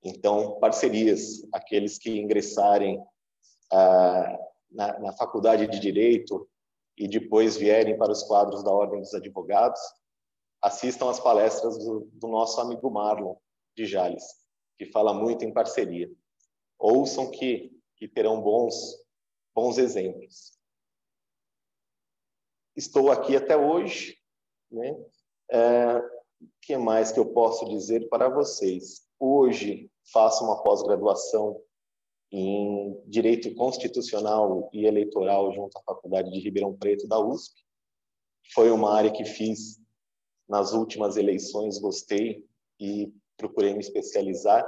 Então, parcerias, aqueles que ingressarem ah, na, na, faculdade de Direito e depois vierem para os quadros da Ordem dos Advogados, assistam às palestras do, do nosso amigo Marlon de Jales, que fala muito em parceria. Ouçam que, que terão bons bons exemplos. Estou aqui até hoje, né? É, que mais que eu posso dizer para vocês? Hoje faço uma pós-graduação em Direito Constitucional e Eleitoral junto à Faculdade de Ribeirão Preto da USP. Foi uma área que fiz nas últimas eleições, gostei e procurei me especializar,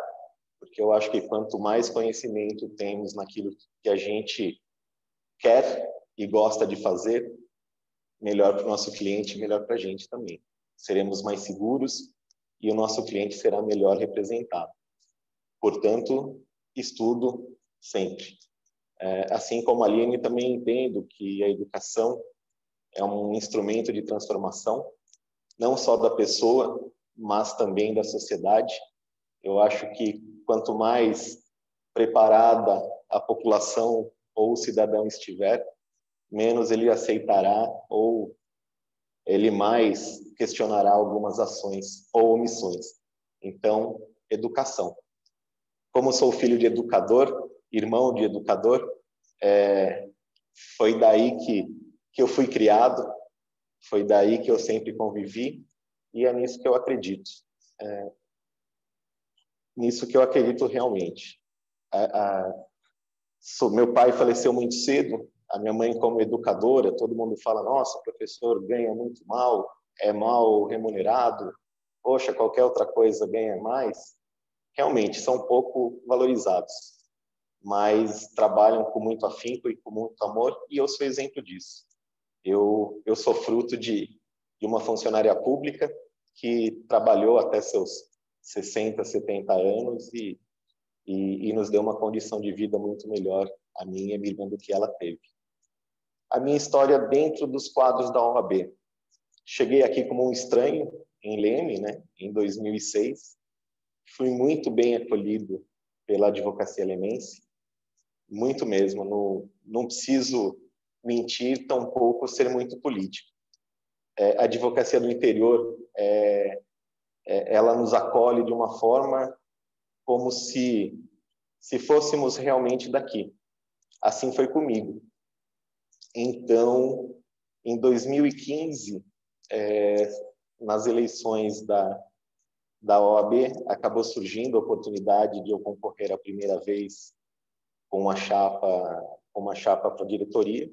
porque eu acho que quanto mais conhecimento temos naquilo que a gente quer e gosta de fazer, melhor para o nosso cliente, melhor para a gente também. Seremos mais seguros e o nosso cliente será melhor representado. Portanto, estudo sempre. É, assim como a Aline, também entendo que a educação é um instrumento de transformação, não só da pessoa, mas também da sociedade. Eu acho que quanto mais preparada a população ou o cidadão estiver, menos ele aceitará ou ele mais questionará algumas ações ou omissões. Então, educação. Como sou filho de educador, irmão de educador, é, foi daí que, que eu fui criado, foi daí que eu sempre convivi e é nisso que eu acredito. É, nisso que eu acredito realmente. A, a, meu pai faleceu muito cedo, a minha mãe como educadora, todo mundo fala, nossa, professor ganha muito mal, é mal remunerado, poxa, qualquer outra coisa ganha mais. Realmente, são pouco valorizados, mas trabalham com muito afinco e com muito amor, e eu sou exemplo disso. Eu, eu sou fruto de, de uma funcionária pública que trabalhou até seus 60, 70 anos e, e, e nos deu uma condição de vida muito melhor a minha e a minha irmã do que ela teve a minha história dentro dos quadros da OAB. Cheguei aqui como um estranho em Leme, né, em 2006. Fui muito bem acolhido pela advocacia lemense, muito mesmo. Não, não preciso mentir, tampouco ser muito político. É, a advocacia do interior, é, é, ela nos acolhe de uma forma como se se fôssemos realmente daqui. Assim foi comigo. Então, em 2015, é, nas eleições da, da OAB, acabou surgindo a oportunidade de eu concorrer a primeira vez com uma chapa, uma chapa para a diretoria.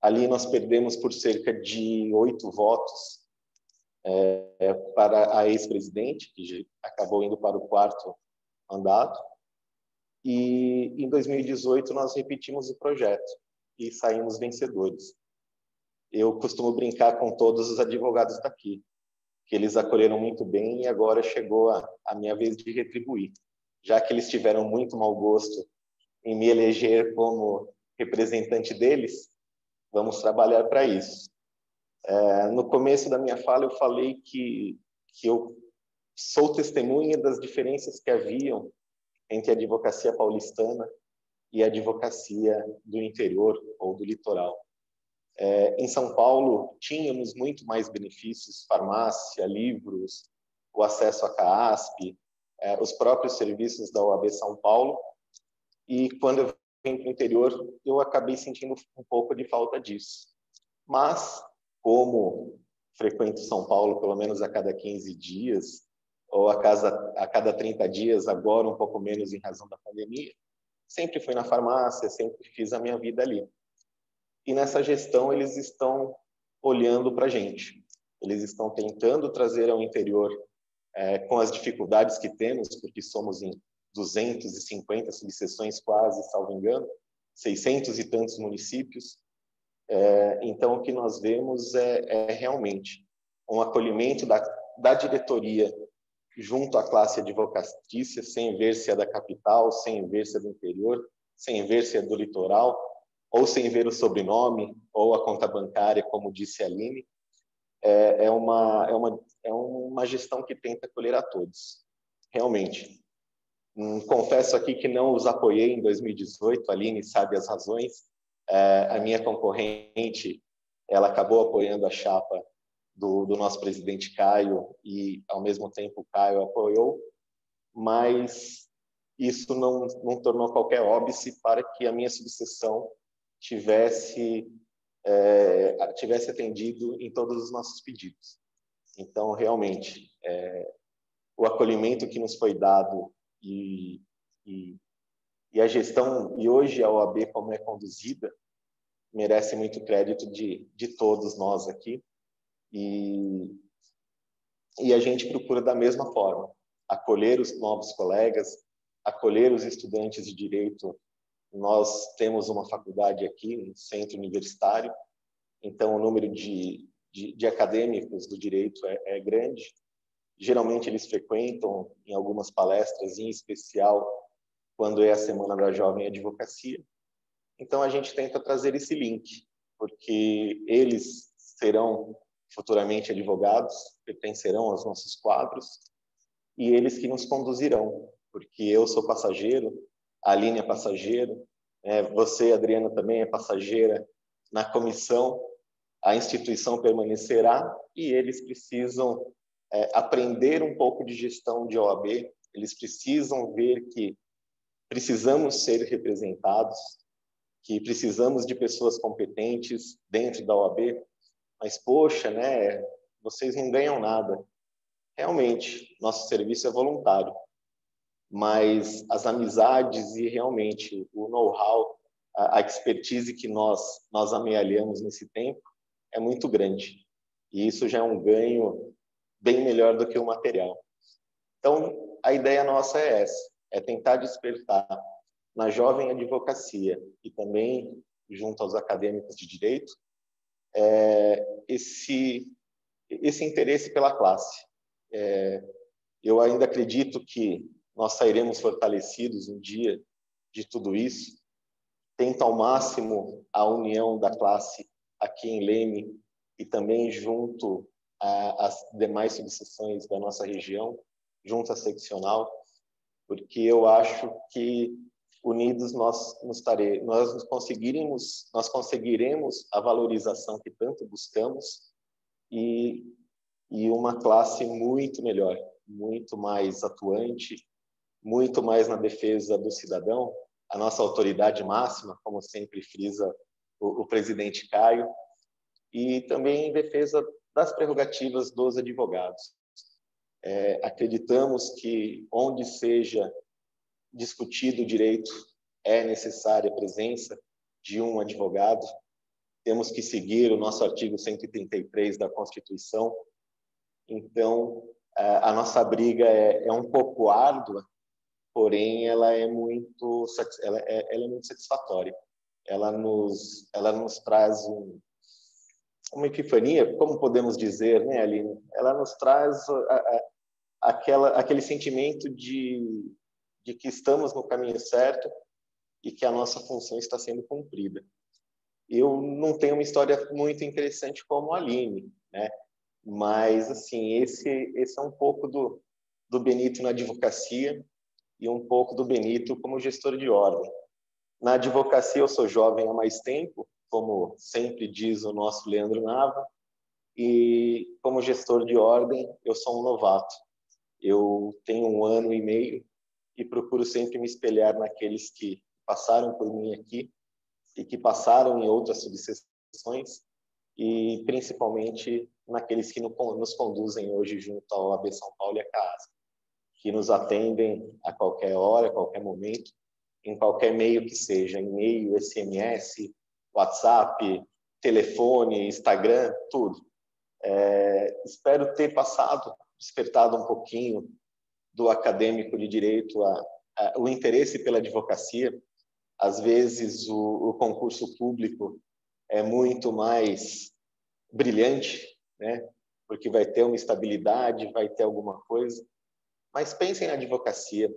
Ali nós perdemos por cerca de oito votos é, para a ex-presidente, que acabou indo para o quarto mandato. E em 2018 nós repetimos o projeto e saímos vencedores. Eu costumo brincar com todos os advogados daqui, que eles acolheram muito bem e agora chegou a, a minha vez de retribuir. Já que eles tiveram muito mau gosto em me eleger como representante deles, vamos trabalhar para isso. É, no começo da minha fala, eu falei que, que eu sou testemunha das diferenças que haviam entre a advocacia paulistana e advocacia do interior ou do litoral. É, em São Paulo, tínhamos muito mais benefícios, farmácia, livros, o acesso à CAASP, é, os próprios serviços da OAB São Paulo. E quando eu vim para o interior, eu acabei sentindo um pouco de falta disso. Mas, como frequento São Paulo pelo menos a cada 15 dias, ou a, casa, a cada 30 dias, agora um pouco menos em razão da pandemia, sempre fui na farmácia, sempre fiz a minha vida ali. E nessa gestão eles estão olhando para a gente. Eles estão tentando trazer ao interior, é, com as dificuldades que temos, porque somos em 250 subseções quase, salvo engano, 600 e tantos municípios. É, então, o que nós vemos é, é realmente um acolhimento da, da diretoria junto à classe advocatícia, sem ver se é da capital, sem ver se é do interior, sem ver se é do litoral, ou sem ver o sobrenome ou a conta bancária, como disse a Aline. É, é, uma, é, uma, é uma gestão que tenta acolher a todos, realmente. Hum, confesso aqui que não os apoiei em 2018, a Aline sabe as razões. É, a minha concorrente, ela acabou apoiando a chapa do, do nosso presidente Caio e, ao mesmo tempo, Caio apoiou, mas isso não, não tornou qualquer óbice para que a minha subseção tivesse é, tivesse atendido em todos os nossos pedidos. Então, realmente, é, o acolhimento que nos foi dado e, e, e, a gestão, e hoje a OAB como é conduzida, merece muito crédito de, de todos nós aqui. E, e a gente procura da mesma forma, acolher os novos colegas, acolher os estudantes de direito. Nós temos uma faculdade aqui, um centro universitário, então o número de, de, de acadêmicos do direito é, é grande. Geralmente eles frequentam em algumas palestras, em especial quando é a Semana da Jovem Advocacia. Então a gente tenta trazer esse link, porque eles serão futuramente advogados, pertencerão aos nossos quadros, e eles que nos conduzirão, porque eu sou passageiro, a Aline é passageiro, é, você, Adriana, também é passageira. Na comissão, a instituição permanecerá e eles precisam é, aprender um pouco de gestão de OAB, eles precisam ver que precisamos ser representados, que precisamos de pessoas competentes dentro da OAB, mas poxa, né, vocês não ganham nada. Realmente, nosso serviço é voluntário, mas as amizades e realmente o know-how, a expertise que nós nós amealhamos nesse tempo é muito grande. E isso já é um ganho bem melhor do que o material. Então, a ideia nossa é essa, é tentar despertar na jovem advocacia e também junto aos acadêmicos de direito é, esse esse interesse pela classe. É, eu ainda acredito que nós sairemos fortalecidos um dia de tudo isso. Tento ao máximo a união da classe aqui em Leme e também junto às demais subseções da nossa região, junto à seccional, porque eu acho que unidos nós nos tare... nós conseguiremos nós conseguiremos a valorização que tanto buscamos e e uma classe muito melhor, muito mais atuante, muito mais na defesa do cidadão, a nossa autoridade máxima, como sempre frisa o, o presidente Caio, e também em defesa das prerrogativas dos advogados. É, acreditamos que onde seja discutido o direito é necessária a presença de um advogado. Temos que seguir o nosso artigo 133 da Constituição. Então, a nossa briga é, é um pouco árdua, porém ela é muito ela é, ela é muito satisfatória. Ela nos ela nos traz um, uma epifania, como podemos dizer, né, Aline? Ela nos traz a, a, aquela, aquele sentimento de, de que estamos no caminho certo e que a nossa função está sendo cumprida. Eu não tenho uma história muito interessante como a Aline, né? Mas, assim, esse, esse é um pouco do, do Benito na advocacia e um pouco do Benito como gestor de ordem. Na advocacia, eu sou jovem há mais tempo, como sempre diz o nosso Leandro Nava, e como gestor de ordem, eu sou um novato. Eu tenho um ano e meio e procuro sempre me espelhar naqueles que passaram por mim aqui e que passaram em outras subseções e principalmente naqueles que nos conduzem hoje junto ao AB São Paulo e a casa, que nos atendem a qualquer hora, a qualquer momento, em qualquer meio que seja, e-mail, SMS, WhatsApp, telefone, Instagram, tudo. É, espero ter passado, despertado um pouquinho do acadêmico de direito a, a, o interesse pela advocacia. Às vezes o, o, concurso público é muito mais brilhante, né? Porque vai ter uma estabilidade, vai ter alguma coisa. Mas pensem na advocacia.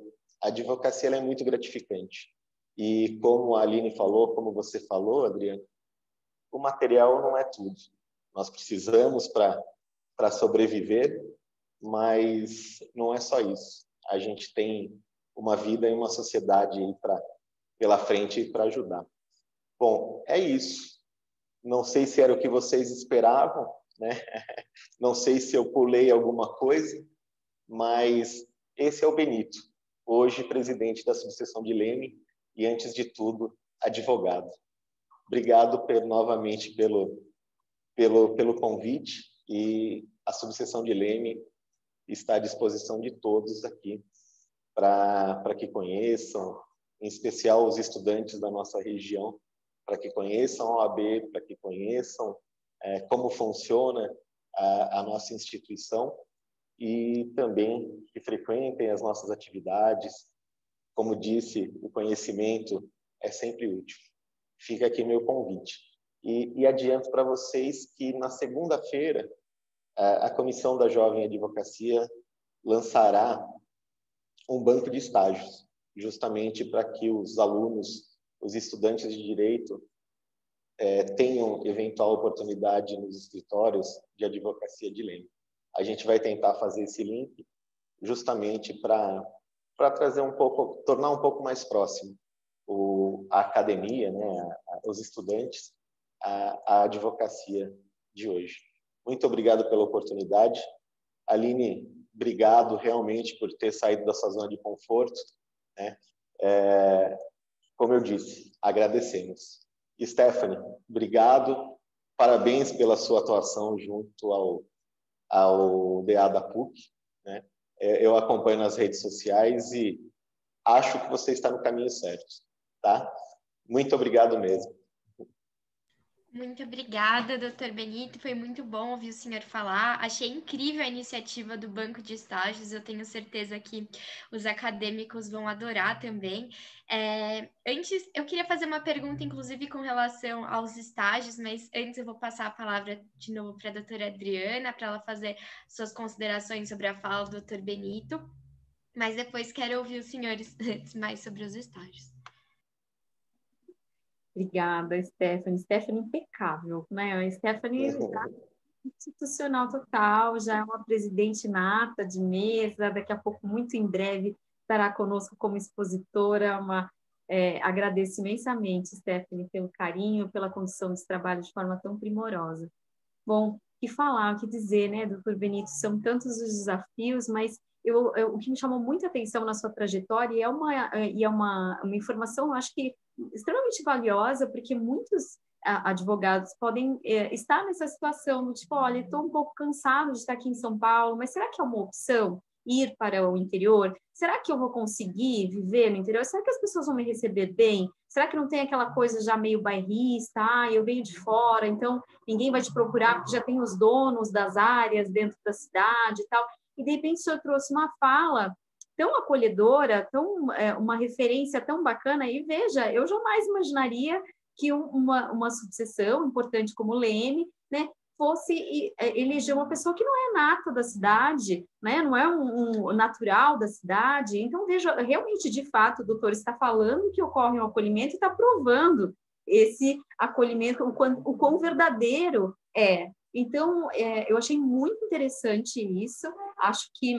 A advocacia é muito gratificante. E como a Aline falou, como você falou, Adriano, o material não é tudo. Nós precisamos para sobreviver, mas não é só isso. A gente tem uma vida e uma sociedade pra, pela frente para ajudar. Bom, é isso. Não sei se era o que vocês esperavam, né? Não sei se eu pulei alguma coisa, mas esse é o Benito, hoje presidente da subseção de Leme, e, antes de tudo, advogado. Obrigado per, novamente pelo, pelo, pelo convite e a subseção de Leme está à disposição de todos aqui para que conheçam, em especial os estudantes da nossa região, para que conheçam a OAB, para que conheçam é, como funciona a, a nossa instituição e também que frequentem as nossas atividades. Como disse, o conhecimento é sempre útil. Fica aqui meu convite. E, e adianto para vocês que na segunda-feira a, a Comissão da Jovem Advocacia lançará um banco de estágios, justamente para que os alunos, os estudantes de direito, é, tenham eventual oportunidade nos escritórios de advocacia de lei. A gente vai tentar fazer esse link justamente para para trazer um pouco, tornar um pouco mais próximo o, a academia, né, a, os estudantes, a, a advocacia de hoje. Muito obrigado pela oportunidade. Aline, obrigado realmente por ter saído da sua zona de conforto. Né? É, como eu disse, agradecemos. Stephanie, obrigado. Parabéns pela sua atuação junto ao, ao DA da PUC. Né? É, eu acompanho nas redes sociais e acho que você está no caminho certo. Tá? Muito obrigado mesmo. Muito obrigada, doutor Benito. Foi muito bom ouvir o senhor falar. Achei incrível a iniciativa do Banco de Estágios. Eu tenho certeza que os acadêmicos vão adorar também. É, antes, eu queria fazer uma pergunta, inclusive, com relação aos estágios, mas antes eu vou passar a palavra de novo para a doutora Adriana, para ela fazer suas considerações sobre a fala do doutor Benito. Mas depois quero ouvir os senhores mais sobre os estágios. Obrigada, Stephanie. Stephanie impecável, né? A Stephanie tá institucional total, já é uma presidente nata de mesa, daqui a pouco, muito em breve, estará conosco como expositora. Uma, é, agradeço imensamente, Stephanie, pelo carinho, pela condição desse trabalho de forma tão primorosa. Bom, que falar, o que dizer, né, doutor Benito? São tantos os desafios, mas eu, eu, o que me chamou muita atenção na sua trajetória e é uma, e é uma, uma informação, acho que extremamente valiosa, porque muitos advogados podem é, estar nessa situação tipo, olha, estou um pouco cansado de estar aqui em São Paulo, mas será que é uma opção ir para o interior? Será que eu vou conseguir viver no interior? Será que as pessoas vão me receber bem? Será que não tem aquela coisa já meio bairrista? Ah, eu venho de fora, então ninguém vai te procurar porque já tem os donos das áreas dentro da cidade e tal. E de repente o senhor trouxe uma fala tão acolhedora, tão é, uma referência tão bacana. E veja, eu jamais imaginaria que uma, uma sucessão importante como o Leme, né, fosse é, eleger uma pessoa que não é nata da cidade, né, não é um, um, natural da cidade. Então, veja, realmente, de fato, o doutor está falando que ocorre um acolhimento e está provando esse acolhimento, o quão, o quão verdadeiro é. Então, é, eu achei muito interessante isso. Acho que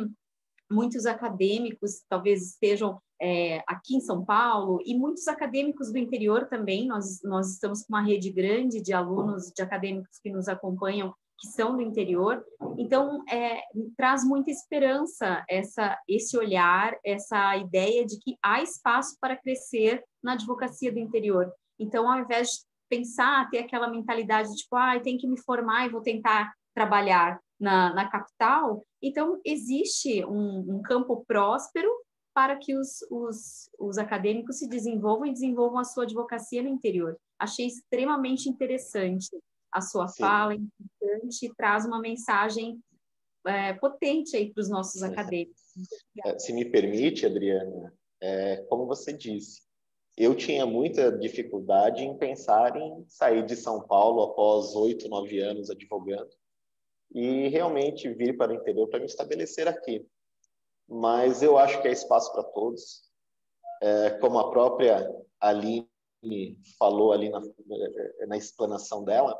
muitos acadêmicos talvez estejam é, aqui em São Paulo e muitos acadêmicos do interior também. Nós, nós estamos com uma rede grande de alunos, de acadêmicos que nos acompanham, que são do interior. Então, é, traz muita esperança essa, esse olhar, essa ideia de que há espaço para crescer na advocacia do interior. Então, ao invés de pensar, ter aquela mentalidade de tipo, ah, tem que me formar e vou tentar trabalhar na, na capital, então existe um, um campo próspero para que os, os, os, acadêmicos se desenvolvam e desenvolvam a sua advocacia no interior. Achei extremamente interessante a sua Sim. fala, importante, e traz uma mensagem é, potente aí para os nossos acadêmicos. É, se me permite, Adriana, é, como você disse, eu tinha muita dificuldade em pensar em sair de São Paulo após oito, nove anos advogando e realmente vir para o interior para me estabelecer aqui. Mas eu acho que é espaço para todos. É, como a própria Aline falou ali na, na explanação dela,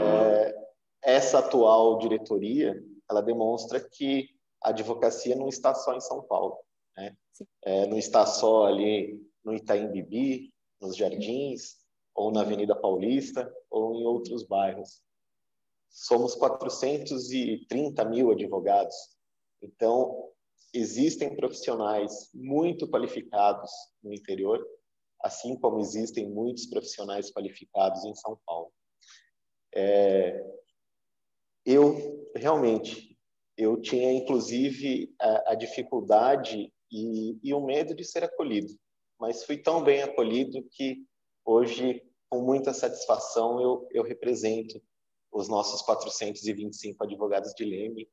é, essa atual diretoria ela demonstra que a advocacia não está só em São Paulo, né? É, não está só ali no Itaim Bibi, nos Jardins, ou na Avenida Paulista, ou em outros bairros somos 430 mil advogados. Então, existem profissionais muito qualificados no interior, assim como existem muitos profissionais qualificados em São Paulo. É, eu realmente eu tinha inclusive a, a dificuldade e, e o medo de ser acolhido, mas fui tão bem acolhido que hoje com muita satisfação eu, eu represento os nossos 425 advogados de Leme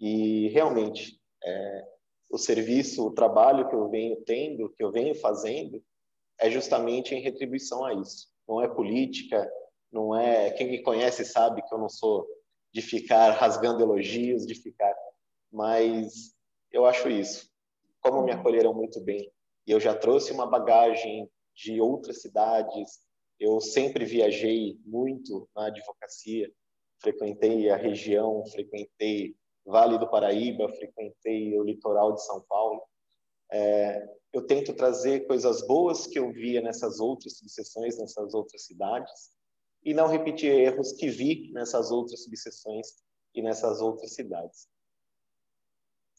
e realmente é, o serviço, o trabalho que eu venho tendo, que eu venho fazendo, é justamente em retribuição a isso. Não é política, não é. Quem me conhece sabe que eu não sou de ficar rasgando elogios, de ficar. Mas eu acho isso. Como me acolheram muito bem. E eu já trouxe uma bagagem de outras cidades. Eu sempre viajei muito na advocacia. Frequentei a região, frequentei Vale do Paraíba, frequentei o litoral de São Paulo. É, eu tento trazer coisas boas que eu via nessas outras subseções, nessas outras cidades, e não repetir erros que vi nessas outras subseções e nessas outras cidades.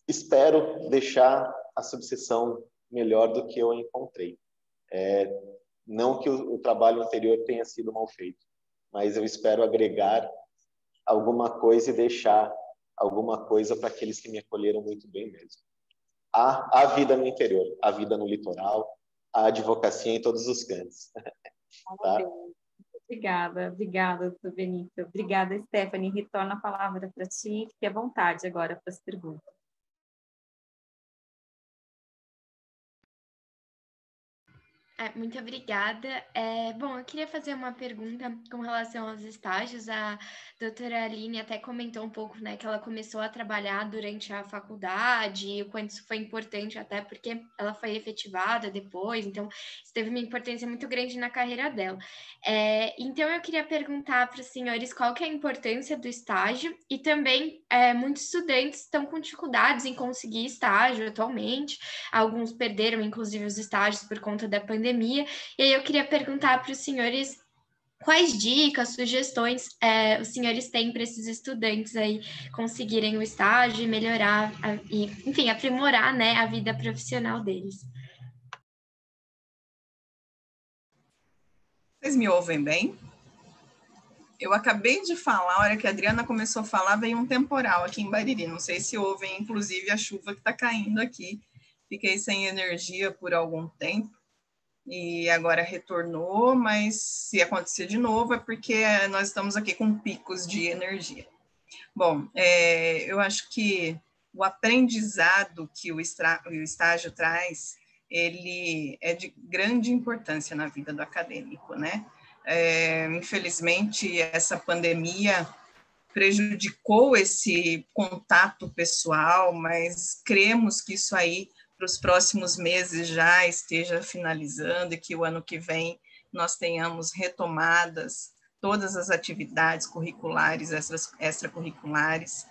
Espero deixar a subseção melhor do que eu encontrei. É, não que o, o trabalho anterior tenha sido mal feito, mas eu espero agregar alguma coisa e deixar alguma coisa para aqueles que me acolheram muito bem mesmo. Há a vida no interior, a vida no litoral, a advocacia em todos os cantos. tá? Obrigada, obrigada, doutor Benito. Obrigada, Stephanie. Retorno a palavra para ti. Fique à vontade agora para as perguntas. É, muito obrigada. É, bom, eu queria fazer uma pergunta com relação aos estágios. A doutora Aline até comentou um pouco, né, que ela começou a trabalhar durante a faculdade e o quanto isso foi importante, até porque ela foi efetivada depois, então isso teve uma importância muito grande na carreira dela. É, então, eu queria perguntar para os senhores qual que é a importância do estágio e também é, muitos estudantes estão com dificuldades em conseguir estágio atualmente, alguns perderam, inclusive, os estágios por conta da pandemia pandemia. E aí eu queria perguntar para os senhores quais dicas, sugestões é, os senhores têm para esses estudantes aí conseguirem o estágio e melhorar, a, e, enfim, aprimorar né, a vida profissional deles. Vocês me ouvem bem? Eu acabei de falar, a hora que a Adriana começou a falar, veio um temporal aqui em Bariri. Não sei se ouvem, inclusive, a chuva que está caindo aqui. Fiquei sem energia por algum tempo e agora retornou, mas se acontecer de novo é porque nós estamos aqui com picos de energia. Bom, é, eu acho que o aprendizado que o, o estágio traz, ele é de grande importância na vida do acadêmico, né? É, infelizmente, essa pandemia prejudicou esse contato pessoal, mas cremos que isso aí para os próximos meses já esteja finalizando e que o ano que vem nós tenhamos retomadas todas as atividades curriculares, extracurriculares.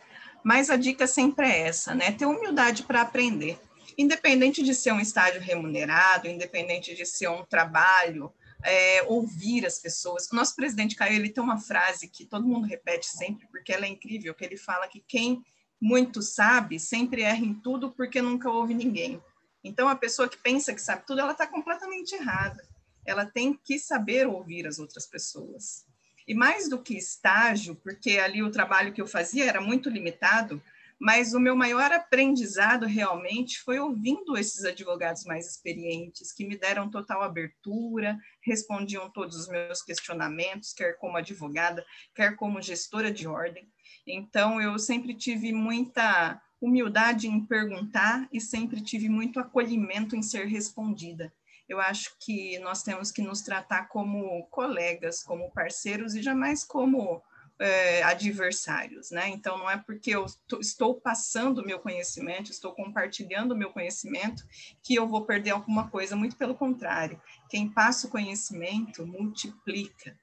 Mas a dica sempre é essa, né? Ter humildade para aprender. Independente de ser um estágio remunerado, independente de ser um trabalho, é, ouvir as pessoas. O nosso presidente Caio, ele tem uma frase que todo mundo repete sempre, porque ela é incrível, que ele fala que quem muito sabe sempre erra em tudo porque nunca ouve ninguém. Então, a pessoa que pensa que sabe tudo, ela está completamente errada. Ela tem que saber ouvir as outras pessoas. E mais do que estágio, porque ali o trabalho que eu fazia era muito limitado, mas o meu maior aprendizado realmente foi ouvindo esses advogados mais experientes, que me deram total abertura, respondiam todos os meus questionamentos, quer como advogada, quer como gestora de ordem. Então, eu sempre tive muita humildade em perguntar e sempre tive muito acolhimento em ser respondida. Eu acho que nós temos que nos tratar como colegas, como parceiros e jamais como é, adversários, né? Então, não é porque eu estou passando o meu conhecimento, estou compartilhando o meu conhecimento, que eu vou perder alguma coisa, muito pelo contrário. Quem passa o conhecimento multiplica.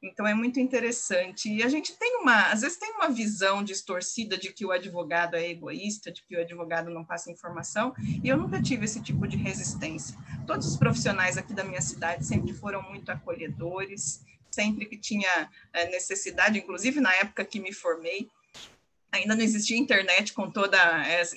Então é muito interessante. E a gente tem uma, às vezes tem uma visão distorcida de que o advogado é egoísta, de que o advogado não passa informação, e eu nunca tive esse tipo de resistência. Todos os profissionais aqui da minha cidade sempre foram muito acolhedores, sempre que tinha eh, necessidade, inclusive na época que me formei, ainda não existia internet com todo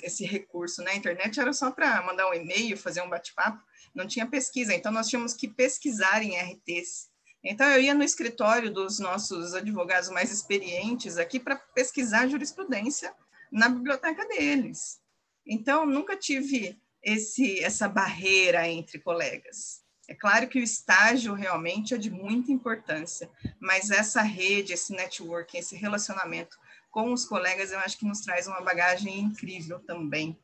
esse recurso, né? A internet era só para mandar um e-mail, fazer um bate-papo, não tinha pesquisa, então nós tínhamos que pesquisar em RTs Então, eu ia no escritório dos nossos advogados mais experientes aqui para pesquisar jurisprudência na biblioteca deles. Então, nunca tive esse, essa barreira entre colegas. É claro que o estágio realmente é de muita importância, mas essa rede, esse networking, esse relacionamento com os colegas, eu acho que nos traz uma bagagem incrível também.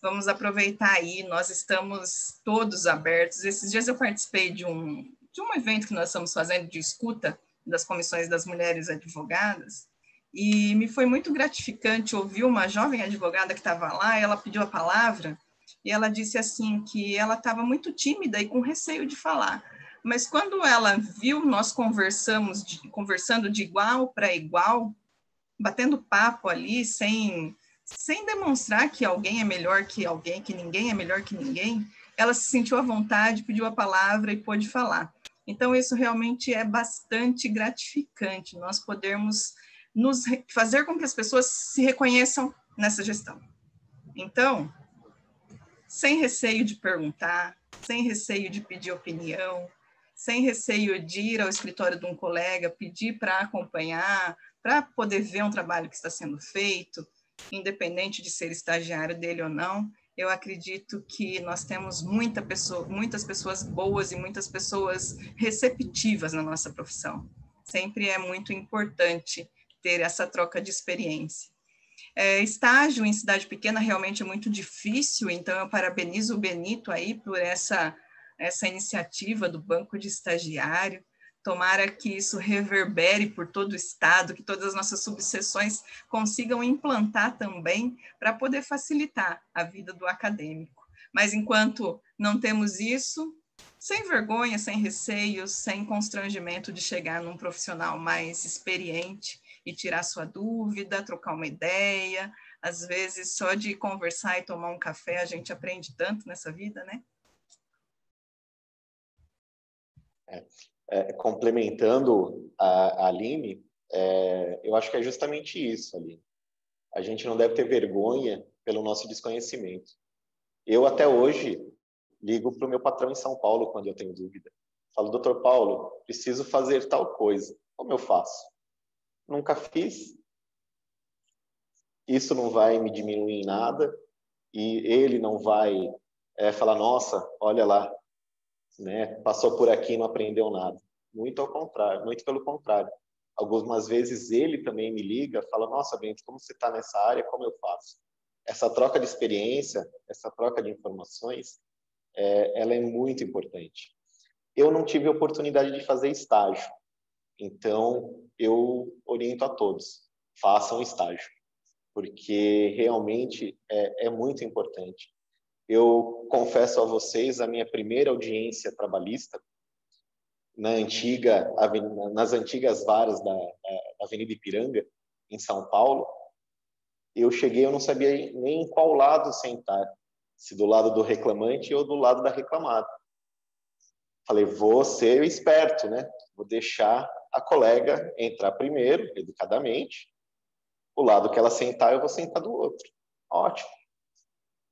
Vamos aproveitar aí, nós estamos todos abertos. Esses dias eu participei de um, de um evento que nós estamos fazendo de escuta das comissões das mulheres advogadas, e me foi muito gratificante ouvir uma jovem advogada que estava lá, ela pediu a palavra, e ela disse assim que ela estava muito tímida e com receio de falar. Mas quando ela viu nós conversamos, de, conversando de igual para igual, batendo papo ali, sem, sem demonstrar que alguém é melhor que alguém, que ninguém é melhor que ninguém, ela se sentiu à vontade, pediu a palavra e pôde falar. Então, isso realmente é bastante gratificante, nós podermos nos fazer com que as pessoas se reconheçam nessa gestão. Então, sem receio de perguntar, sem receio de pedir opinião, sem receio de ir ao escritório de um colega, pedir para acompanhar, para poder ver um trabalho que está sendo feito, independente de ser estagiário dele ou não. Eu acredito que nós temos muita pessoa, muitas pessoas boas e muitas pessoas receptivas na nossa profissão. Sempre é muito importante ter essa troca de experiência. É, estágio em cidade pequena realmente é muito difícil, então eu parabenizo o Benito aí por essa, essa iniciativa do Banco de Estagiário. Tomara que isso reverbere por todo o estado, que todas as nossas subseções consigam implantar também para poder facilitar a vida do acadêmico. Mas enquanto não temos isso, sem vergonha, sem receios, sem constrangimento de chegar num profissional mais experiente e tirar sua dúvida, trocar uma ideia. Às vezes, só de conversar e tomar um café, a gente aprende tanto nessa vida, né? É, é, complementando a, a Aline, é, eu acho que é justamente isso, Aline. A gente não deve ter vergonha pelo nosso desconhecimento. Eu, até hoje, ligo para o meu patrão em São Paulo quando eu tenho dúvida. Falo, doutor Paulo, preciso fazer tal coisa. Como eu faço? Nunca fiz. Isso não vai me diminuir em nada e ele não vai é, falar, nossa, olha lá, né, passou por aqui e não aprendeu nada. Muito ao contrário, muito pelo contrário. Algumas vezes ele também me liga, fala, nossa, Bento, como você está nessa área, como eu faço? Essa troca de experiência, essa troca de informações, é, ela é muito importante. Eu não tive oportunidade de fazer estágio, então, eu oriento a todos, façam estágio, porque realmente é, é muito importante. Eu confesso a vocês, a minha primeira audiência trabalhista, na antiga, nas antigas varas da, da Avenida Ipiranga, em São Paulo, eu cheguei, eu não sabia nem em qual lado sentar, se do lado do reclamante ou do lado da reclamada. Falei, vou ser esperto, né? Vou deixar a colega entrar primeiro, educadamente. O lado que ela sentar, eu vou sentar do outro. Ótimo.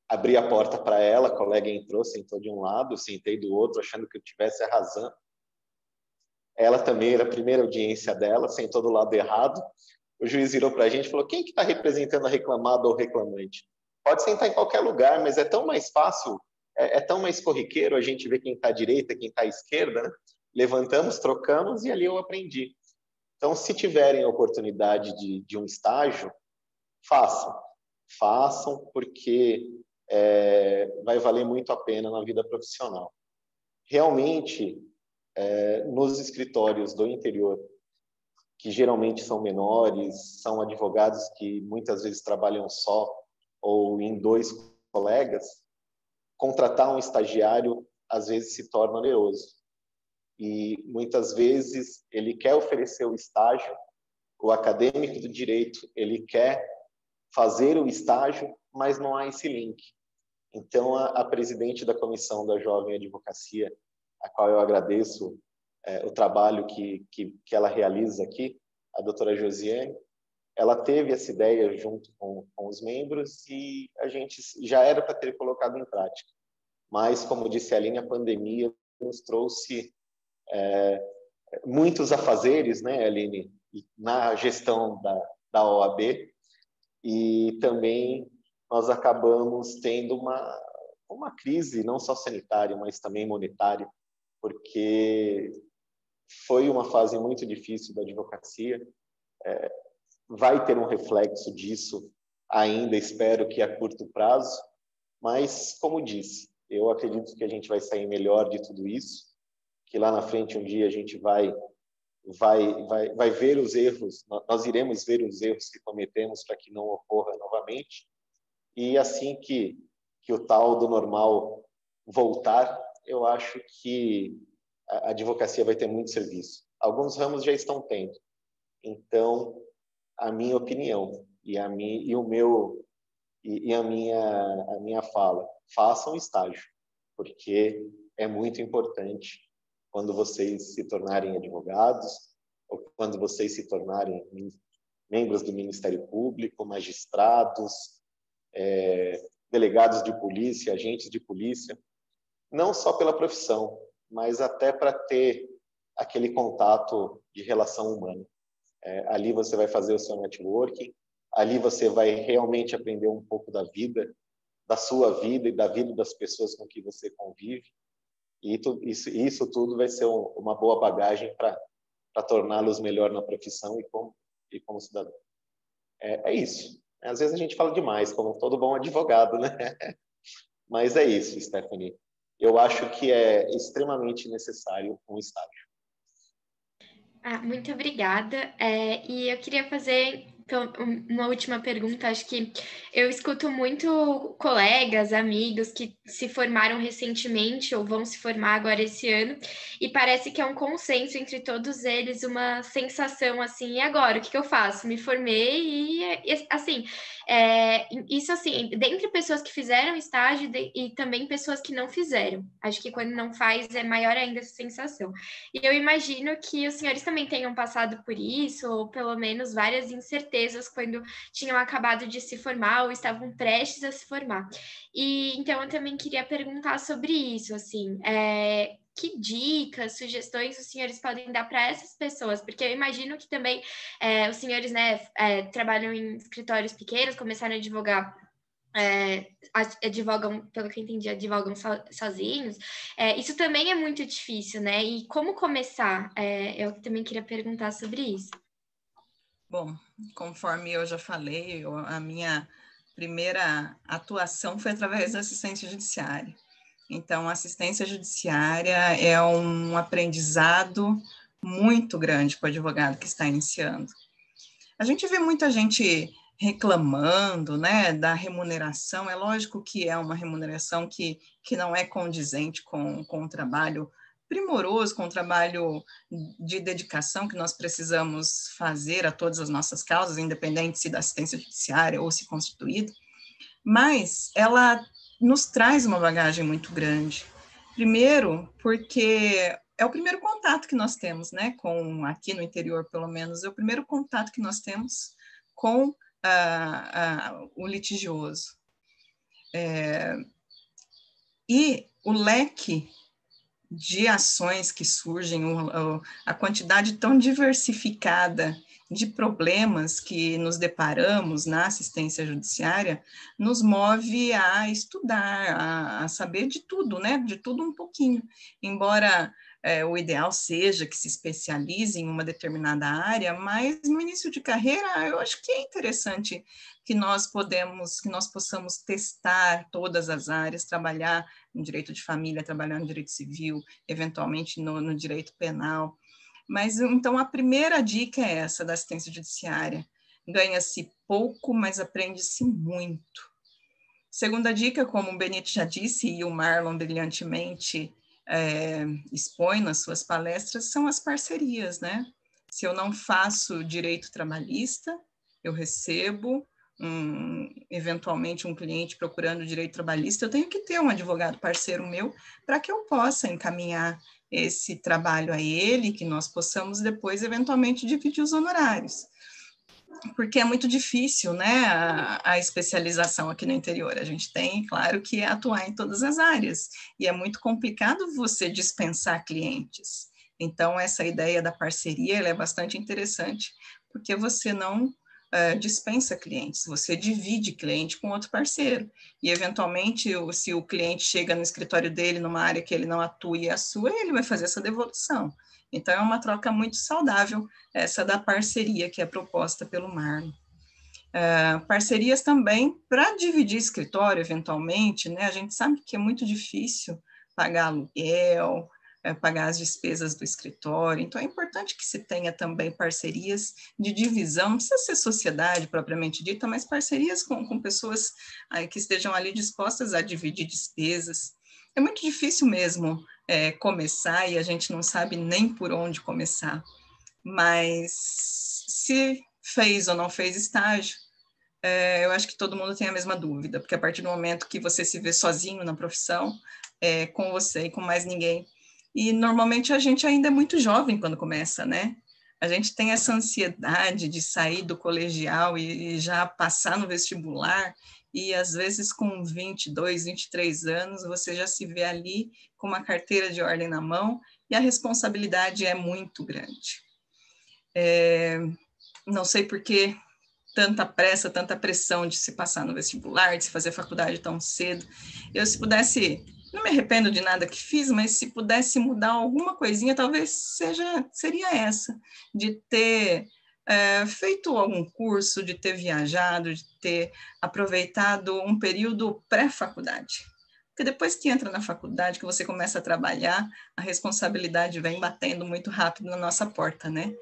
Abri a porta para ela, a colega entrou, sentou de um lado, eu sentei do outro, achando que eu tivesse a razão. Ela também era a primeira audiência dela, sentou do lado errado. O juiz virou para a gente e falou: quem que está representando a reclamada ou reclamante? Pode sentar em qualquer lugar, mas é tão mais fácil, é, é tão mais corriqueiro a gente ver quem está à direita, quem está à esquerda, né? Levantamos, trocamos e ali eu aprendi. Então, se tiverem a oportunidade de, de um estágio, façam. Façam, porque é, vai valer muito a pena na vida profissional. Realmente, é, nos escritórios do interior, que geralmente são menores, são advogados que muitas vezes trabalham só ou em dois colegas, contratar um estagiário às vezes se torna oneroso e muitas vezes ele quer oferecer o estágio, o acadêmico do direito, ele quer fazer o estágio, mas não há esse link. Então, a, a presidente da Comissão da Jovem Advocacia, a qual eu agradeço é, o trabalho que, que, que ela realiza aqui, a doutora Josiane, ela teve essa ideia junto com, com os membros e a gente já era para ter colocado em prática. Mas, como disse a Aline, a pandemia nos trouxe é, muitos afazeres, né, Aline, na gestão da, da OAB, e também nós acabamos tendo uma, uma crise, não só sanitária, mas também monetária, porque foi uma fase muito difícil da advocacia. É, vai ter um reflexo disso ainda, espero que a curto prazo, mas, como disse, eu acredito que a gente vai sair melhor de tudo isso, que lá na frente um dia a gente vai vai vai vai ver os erros, nós iremos ver os erros que cometemos para que não ocorra novamente. E assim que que o tal do normal voltar, eu acho que a advocacia vai ter muito serviço. Alguns ramos já estão tendo. Então, a minha opinião e a minha e o meu e, e a minha a minha fala, façam estágio, porque é muito importante quando vocês se tornarem advogados ou quando vocês se tornarem membros do Ministério Público, magistrados, é, delegados de polícia, agentes de polícia, não só pela profissão, mas até para ter aquele contato de relação humana. É, ali você vai fazer o seu networking, ali você vai realmente aprender um pouco da vida, da sua vida e da vida das pessoas com que você convive. E isso, isso tudo vai ser um, uma boa bagagem para torná-los melhor na profissão e como, e como cidadão. É, é, isso. Às vezes a gente fala demais, como todo bom advogado, né? Mas é isso, Stephanie. Eu acho que é extremamente necessário um estágio. Ah, muito obrigada. É, e eu queria fazer então, uma última pergunta, acho que eu escuto muito colegas, amigos que se formaram recentemente ou vão se formar agora esse ano, e parece que é um consenso entre todos eles, uma sensação assim, e agora, o que, que eu faço? Me formei e, assim, é, isso assim, dentre pessoas que fizeram estágio e também pessoas que não fizeram. Acho que quando não faz é maior ainda essa sensação. E eu imagino que os senhores também tenham passado por isso, ou pelo menos várias incertezas quando tinham acabado de se formar ou estavam prestes a se formar. E então eu também queria perguntar sobre isso, assim, é, que dicas, sugestões os senhores podem dar para essas pessoas? Porque eu imagino que também é, os senhores né, é, trabalham em escritórios pequenos, começaram a advogar. É, advogam, pelo que eu entendi, advogam so, sozinhos. É, isso também é muito difícil, né? E como começar? É, eu também queria perguntar sobre isso. Bom, conforme eu já falei, eu, a minha primeira atuação foi através da assistência judiciária. Então, a assistência judiciária é um aprendizado muito grande para o advogado que está iniciando. A gente vê muita gente reclamando né, da remuneração. É lógico que é uma remuneração que, que não é condizente com, com o trabalho primoroso, com o trabalho de dedicação que nós precisamos fazer a todas as nossas causas, independente se da assistência judiciária ou se constituída, mas ela nos traz uma bagagem muito grande. Primeiro, porque é o primeiro contato que nós temos, né, com aqui no interior, pelo menos, é o primeiro contato que nós temos com o litigioso. É, e o leque de ações que surgem, a quantidade tão diversificada de problemas que nos deparamos na assistência judiciária nos move a estudar, a, a saber de tudo, né? De tudo um pouquinho. Embora é, o ideal seja que se especialize em uma determinada área, mas no início de carreira eu acho que é interessante que nós podemos, que nós possamos testar todas as áreas, trabalhar no direito de família, trabalhar no direito civil, eventualmente no, no direito penal. Mas então a primeira dica é essa da assistência judiciária. Ganha-se pouco, mas aprende-se muito. Segunda dica, como o Benito já disse e o Marlon brilhantemente é, expõe nas suas palestras, são as parcerias, né? Se eu não faço direito trabalhista, eu recebo um, eventualmente um cliente procurando direito trabalhista, eu tenho que ter um advogado parceiro meu para que eu possa encaminhar esse trabalho a ele, que nós possamos depois, eventualmente, dividir os honorários. Porque é muito difícil, né, a, a, especialização aqui no interior. A gente tem, claro, que atuar em todas as áreas. E é muito complicado você dispensar clientes. Então, essa ideia da parceria é bastante interessante, porque você não uh, dispensa clientes, você divide cliente com outro parceiro. E, eventualmente, se o cliente chega no escritório dele, numa área que ele não atua e é a sua, ele vai fazer essa devolução. Então, é uma troca muito saudável, essa da parceria que é proposta pelo Marlon. Uh, parcerias também para dividir escritório, eventualmente, né? A gente sabe que é muito difícil pagar aluguel, é, pagar as despesas do escritório. Então, é importante que se tenha também parcerias de divisão, não precisa ser sociedade propriamente dita, mas parcerias com, com pessoas aí, que estejam ali dispostas a dividir despesas. É muito difícil mesmo é, começar e a gente não sabe nem por onde começar, mas se fez ou não fez estágio, é, eu acho que todo mundo tem a mesma dúvida, porque a partir do momento que você se vê sozinho na profissão, é, com você e com mais ninguém, e normalmente a gente ainda é muito jovem quando começa, né? A gente tem essa ansiedade de sair do colegial e, e já passar no vestibular, e às vezes com 22, 23 anos, você já se vê ali com uma carteira de ordem na mão e a responsabilidade é muito grande. É, não sei por que tanta pressa, tanta pressão de se passar no vestibular, de se fazer faculdade tão cedo. Eu, se pudesse não me arrependo de nada que fiz, mas se pudesse mudar alguma coisinha, talvez seja seria essa, de ter é, feito algum curso, de ter viajado, de ter aproveitado um período pré-faculdade. Porque depois que entra na faculdade, que você começa a trabalhar, a responsabilidade vem batendo muito rápido na nossa porta, né?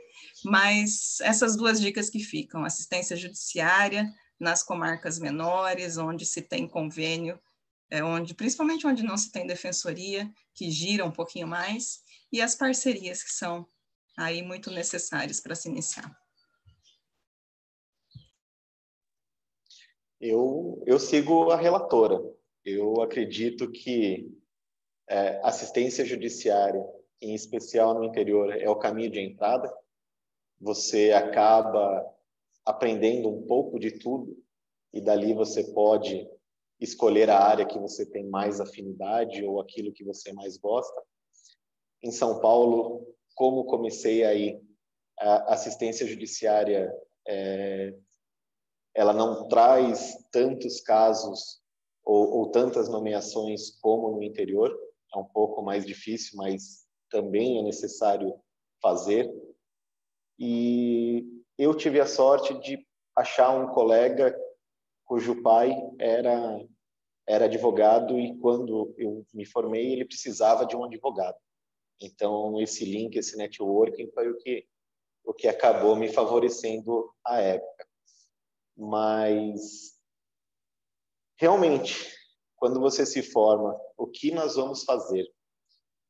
Mas essas duas dicas que ficam, assistência judiciária nas comarcas menores, onde se tem convênio é onde, principalmente onde não se tem defensoria, que gira um pouquinho mais, e as parcerias que são aí muito necessárias para se iniciar. Eu, eu sigo a relatora. Eu acredito que é, assistência judiciária, em especial no interior, é o caminho de entrada. Você acaba aprendendo um pouco de tudo e dali você pode escolher a área que você tem mais afinidade ou aquilo que você mais gosta. Em São Paulo, como comecei aí, a assistência judiciária é, ela não traz tantos casos ou, ou tantas nomeações como no interior. É um pouco mais difícil, mas também é necessário fazer. E eu tive a sorte de achar um colega cujo pai era era advogado e quando eu me formei ele precisava de um advogado. Então esse link, esse networking foi o que o que acabou me favorecendo à época. Mas realmente, quando você se forma, o que nós vamos fazer?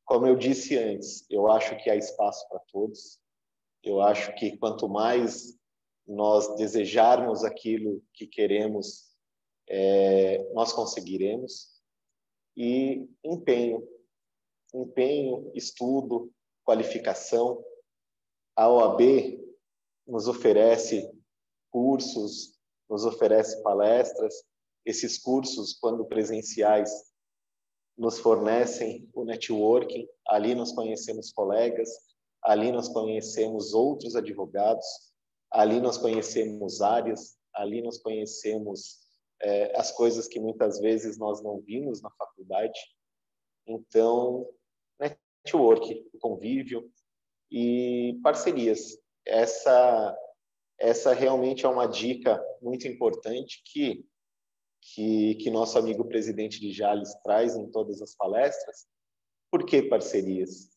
Como eu disse antes, eu acho que há espaço para todos. Eu acho que quanto mais nós desejarmos aquilo que queremos é, nós conseguiremos. E empenho, empenho, estudo, qualificação. A OAB nos oferece cursos, nos oferece palestras. Esses cursos, quando presenciais, nos fornecem o networking. Ali nós conhecemos colegas, ali nós conhecemos outros advogados, ali nós conhecemos áreas, ali nós conhecemos é, as coisas que muitas vezes nós não vimos na faculdade. Então, network, convívio e parcerias. Essa essa realmente é uma dica muito importante que que, que nosso amigo presidente de Jales traz em todas as palestras. Por que parcerias?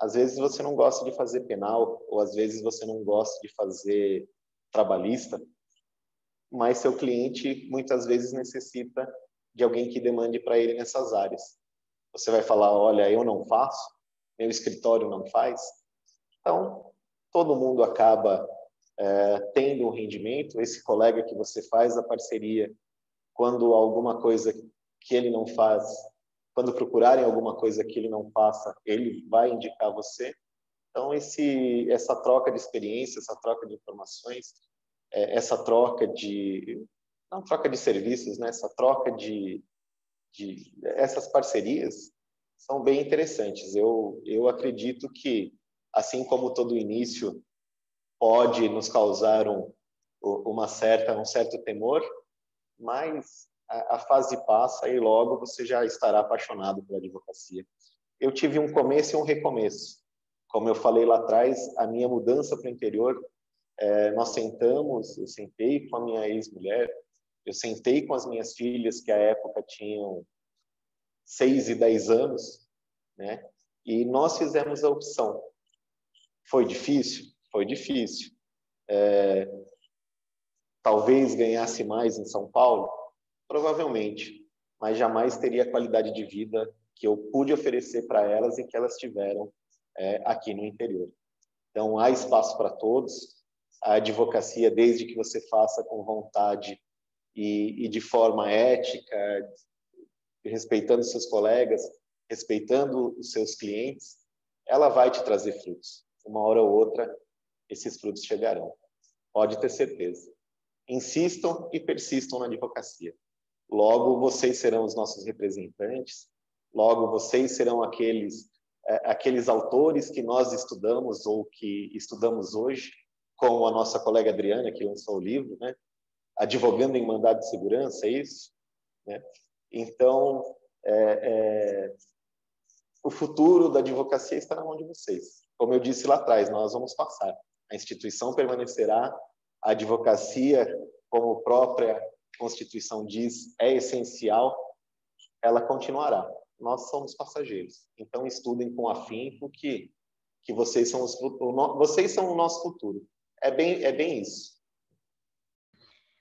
Às vezes você não gosta de fazer penal, ou às vezes você não gosta de fazer trabalhista, mas seu cliente muitas vezes necessita de alguém que demande para ele nessas áreas. Você vai falar, olha, eu não faço, meu escritório não faz. Então, todo mundo acaba é, tendo um rendimento. Esse colega que você faz a parceria, quando alguma coisa que ele não faz, quando procurarem alguma coisa que ele não faça, ele vai indicar você. Então, esse, essa troca de experiência, essa troca de informações, é, essa troca de não troca de serviços, né? Essa troca de, de essas parcerias são bem interessantes. Eu eu acredito que assim como todo início pode nos causar um, uma certa, um certo temor, mas a, a fase passa e logo você já estará apaixonado pela advocacia. Eu tive um começo e um recomeço. Como eu falei lá atrás, a minha mudança para o interior, é, nós sentamos, eu sentei com a minha ex-mulher, eu sentei com as minhas filhas, que à época tinham seis e dez anos, né? E nós fizemos a opção. Foi difícil? Foi difícil. É, talvez ganhasse mais em São Paulo? Provavelmente, mas jamais teria a qualidade de vida que eu pude oferecer para elas e que elas tiveram é, aqui no interior. Então, há espaço para todos. A advocacia, desde que você faça com vontade e, e de forma ética, respeitando seus colegas, respeitando os seus clientes, ela vai te trazer frutos. Uma hora ou outra, esses frutos chegarão. Pode ter certeza. Insistam e persistam na advocacia. Logo, vocês serão os nossos representantes. Logo, vocês serão aqueles é, aqueles autores que nós estudamos ou que estudamos hoje, como a nossa colega Adriana, que lançou o livro, né? Advogando em Mandado de Segurança, é isso? Né? Então, é, é, o futuro da advocacia está na mão de vocês. Como eu disse lá atrás, nós vamos passar. A instituição permanecerá, a advocacia, como a própria Constituição diz, é essencial, ela continuará. Nós somos passageiros. Então, estudem com afinco que, que vocês, são os, vocês são o nosso futuro. É bem, é bem isso.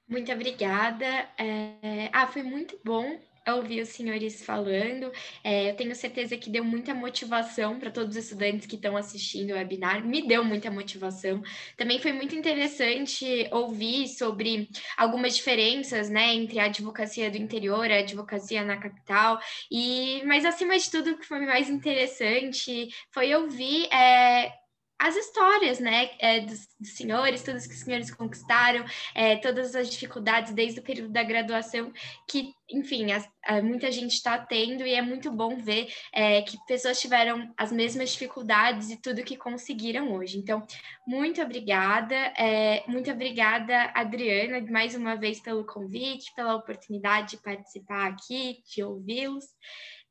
Muito obrigada. É... Ah, foi muito bom ouvir os senhores falando. É, eu tenho certeza que deu muita motivação para todos os estudantes que estão assistindo o webinar, me deu muita motivação. Também foi muito interessante ouvir sobre algumas diferenças né, entre a advocacia do interior a advocacia na capital. E, mas acima de tudo, o que foi mais interessante foi ouvir. É, as histórias, né, é, dos, dos, senhores, tudo que os senhores conquistaram, é, todas as dificuldades desde o período da graduação, que, enfim, as, a, muita gente está tendo e é muito bom ver é, que pessoas tiveram as mesmas dificuldades e tudo que conseguiram hoje. Então, muito obrigada, é, muito obrigada, Adriana, mais uma vez pelo convite, pela oportunidade de participar aqui, de ouvi-los.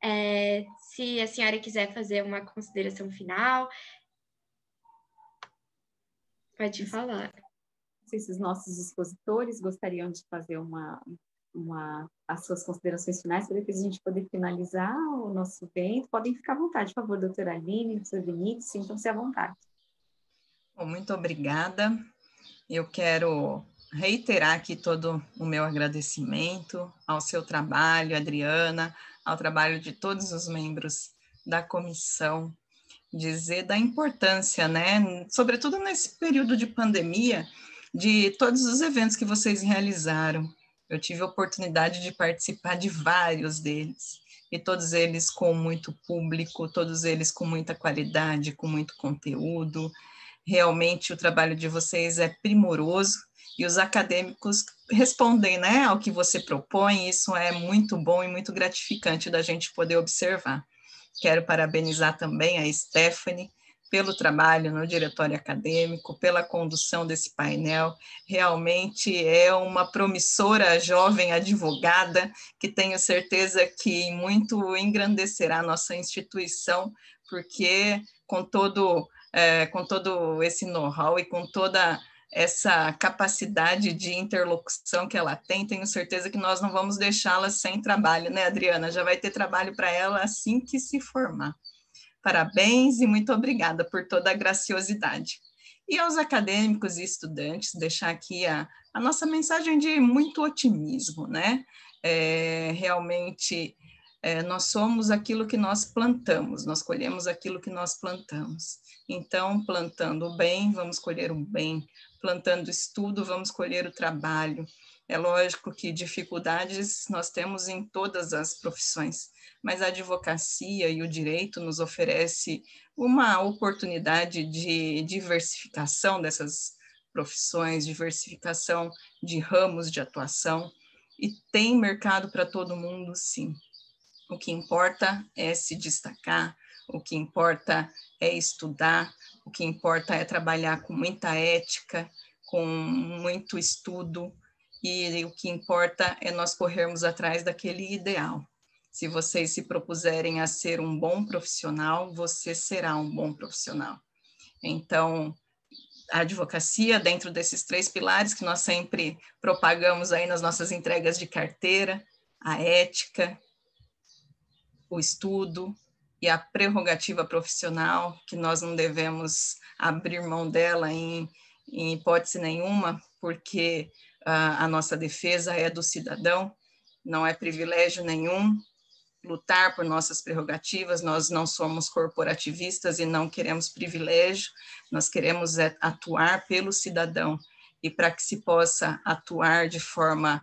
É, se a senhora quiser fazer uma consideração final, Pode falar. Não sei se os nossos expositores gostariam de fazer uma, uma, as suas considerações finais, para depois a gente poder finalizar o nosso evento. Podem ficar à vontade, por favor, doutora Aline, doutor Vinícius, sintam-se à vontade. Bom, muito obrigada. Eu quero reiterar aqui todo o meu agradecimento ao seu trabalho, Adriana, ao trabalho de todos os membros da comissão dizer da importância, né, sobretudo nesse período de pandemia, de todos os eventos que vocês realizaram. Eu tive a oportunidade de participar de vários deles, e todos eles com muito público, todos eles com muita qualidade, com muito conteúdo. Realmente o trabalho de vocês é primoroso e os acadêmicos respondem né, ao que você propõe, isso é muito bom e muito gratificante da gente poder observar. Quero parabenizar também a Stephanie pelo trabalho no diretório acadêmico, pela condução desse painel. Realmente é uma promissora jovem advogada que tenho certeza que muito engrandecerá nossa instituição, porque com todo, é, com todo esse know-how e com toda essa capacidade de interlocução que ela tem, tenho certeza que nós não vamos deixá-la sem trabalho, né, Adriana? Já vai ter trabalho para ela assim que se formar. Parabéns e muito obrigada por toda a graciosidade. E aos acadêmicos e estudantes, deixar aqui a, a nossa mensagem de muito otimismo, né? É, realmente é, nós somos aquilo que nós plantamos, nós colhemos aquilo que nós plantamos. Então, plantando o bem, vamos colher o bem, plantando estudo, vamos colher o trabalho. É lógico que dificuldades nós temos em todas as profissões, mas a advocacia e o direito nos oferece uma oportunidade de diversificação dessas profissões, diversificação de ramos de atuação, e tem mercado para todo mundo, sim. O que importa é se destacar, o que importa é estudar, o que importa é trabalhar com muita ética, com muito estudo, e o que importa é nós corrermos atrás daquele ideal. Se vocês se propuserem a ser um bom profissional, você será um bom profissional. Então, a advocacia, dentro desses três pilares que nós sempre propagamos aí nas nossas entregas de carteira, a ética, o estudo e a prerrogativa profissional, que nós não devemos abrir mão dela em, em hipótese nenhuma, porque a, a nossa defesa é do cidadão, não é privilégio nenhum lutar por nossas prerrogativas, nós não somos corporativistas e não queremos privilégio, nós queremos é, atuar pelo cidadão. E para que se possa atuar de forma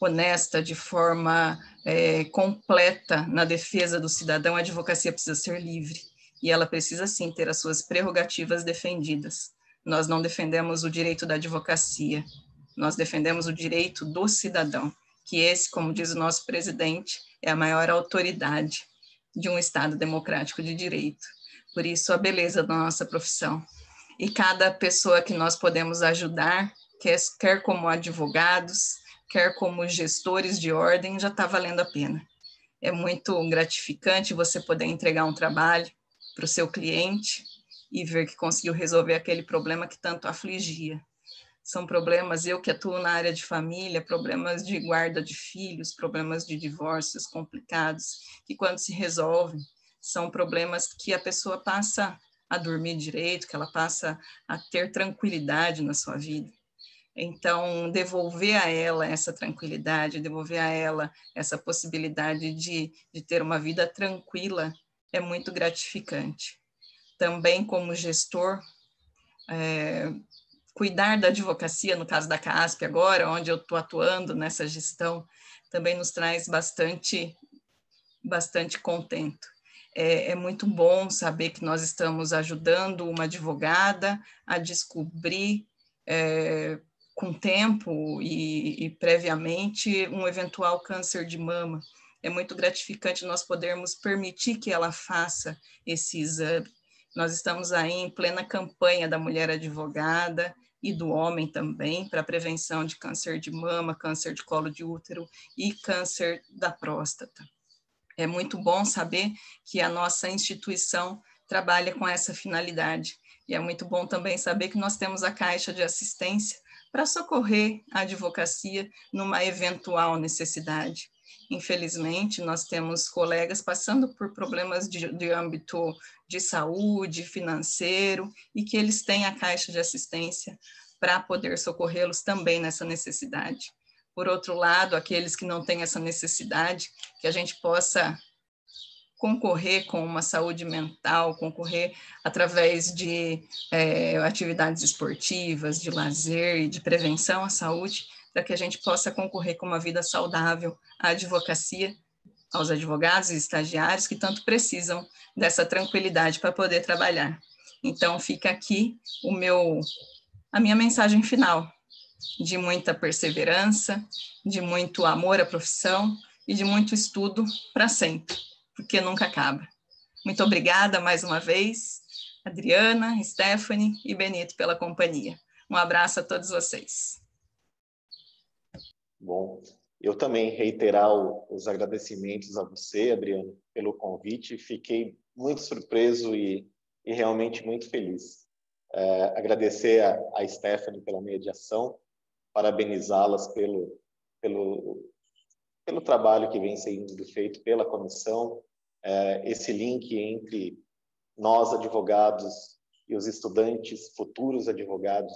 honesta, de forma é, completa na defesa do cidadão, a advocacia precisa ser livre e ela precisa sim ter as suas prerrogativas defendidas. Nós não defendemos o direito da advocacia, nós defendemos o direito do cidadão, que esse, como diz o nosso presidente, é a maior autoridade de um Estado democrático de direito. Por isso, a beleza da nossa profissão. E cada pessoa que nós podemos ajudar, quer, quer como advogados, quer como gestores de ordem, já está valendo a pena. É muito gratificante você poder entregar um trabalho para o seu cliente e ver que conseguiu resolver aquele problema que tanto afligia. São problemas, eu que atuo na área de família, problemas de guarda de filhos, problemas de divórcios complicados, que quando se resolvem, são problemas que a pessoa passa a dormir direito, que ela passa a ter tranquilidade na sua vida. Então, devolver a ela essa tranquilidade, devolver a ela essa possibilidade de, de ter uma vida tranquila é muito gratificante. Também, como gestor, é, cuidar da advocacia, no caso da CASP agora, onde eu estou atuando nessa gestão, também nos traz bastante, bastante contento. É, é, muito bom saber que nós estamos ajudando uma advogada a descobrir é, com tempo e, e previamente um eventual câncer de mama. É muito gratificante nós podermos permitir que ela faça esse exame. Nós estamos aí em plena campanha da mulher advogada e do homem também para prevenção de câncer de mama, câncer de colo de útero e câncer da próstata. É muito bom saber que a nossa instituição trabalha com essa finalidade. E é muito bom também saber que nós temos a caixa de assistência para socorrer a advocacia numa eventual necessidade. Infelizmente, nós temos colegas passando por problemas de, de âmbito de saúde, financeiro, e que eles têm a caixa de assistência para poder socorrê-los também nessa necessidade. Por outro lado, aqueles que não têm essa necessidade, que a gente possa concorrer com uma saúde mental, concorrer através de é, atividades esportivas, de lazer e de prevenção à saúde, para que a gente possa concorrer com uma vida saudável à advocacia, aos advogados e estagiários que tanto precisam dessa tranquilidade para poder trabalhar. Então fica aqui o meu a minha mensagem final de muita perseverança, de muito amor à profissão e de muito estudo para sempre porque nunca acaba. Muito obrigada mais uma vez, Adriana, Stephanie e Benito pela companhia. Um abraço a todos vocês. Bom, eu também reiterar os agradecimentos a você, Adriana, pelo convite. Fiquei muito surpreso e, e realmente muito feliz. É, agradecer a, a Stephanie pela mediação, parabenizá-las pelo, pelo, pelo trabalho que vem sendo feito pela comissão, é, esse link entre nós, advogados, e os estudantes, futuros advogados,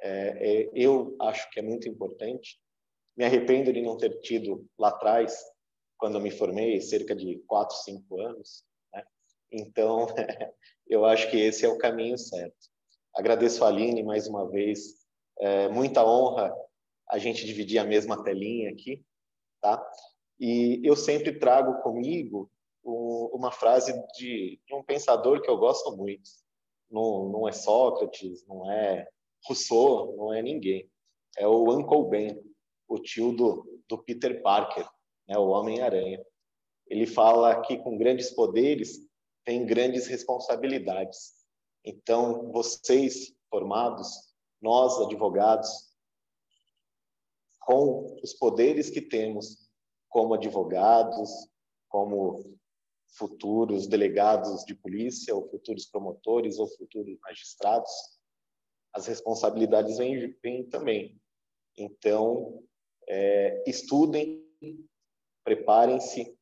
é, é, eu acho que é muito importante. Me arrependo de não ter tido lá atrás, quando eu me formei, cerca de quatro, cinco anos. Né? Então, eu acho que esse é o caminho certo. Agradeço a Aline mais uma vez. É, muita honra a gente dividir a mesma telinha aqui, tá? E eu sempre trago comigo uma frase de, de, um pensador que eu gosto muito. Não, não é Sócrates, não é Rousseau, não é ninguém. É o Uncle Ben, o tio do, do Peter Parker, né, o Homem-Aranha. Ele fala que com grandes poderes têm grandes responsabilidades. Então, vocês formados, nós advogados, com os poderes que temos como advogados, como futuros delegados de polícia, ou futuros promotores, ou futuros magistrados, as responsabilidades vêm, vêm também. Então, é, estudem, preparem-se,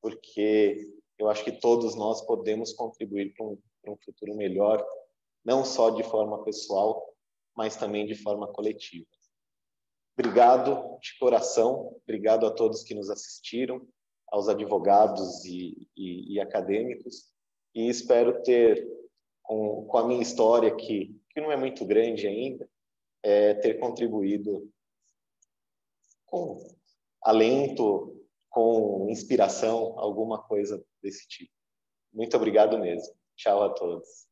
porque eu acho que todos nós podemos contribuir para um, para um futuro melhor, não só de forma pessoal, mas também de forma coletiva. Obrigado de coração, obrigado a todos que nos assistiram, aos advogados e, e, e acadêmicos, e espero ter, com, com, a minha história, que, que não é muito grande ainda, é, ter contribuído com alento, com inspiração, alguma coisa desse tipo. Muito obrigado mesmo. Tchau a todos.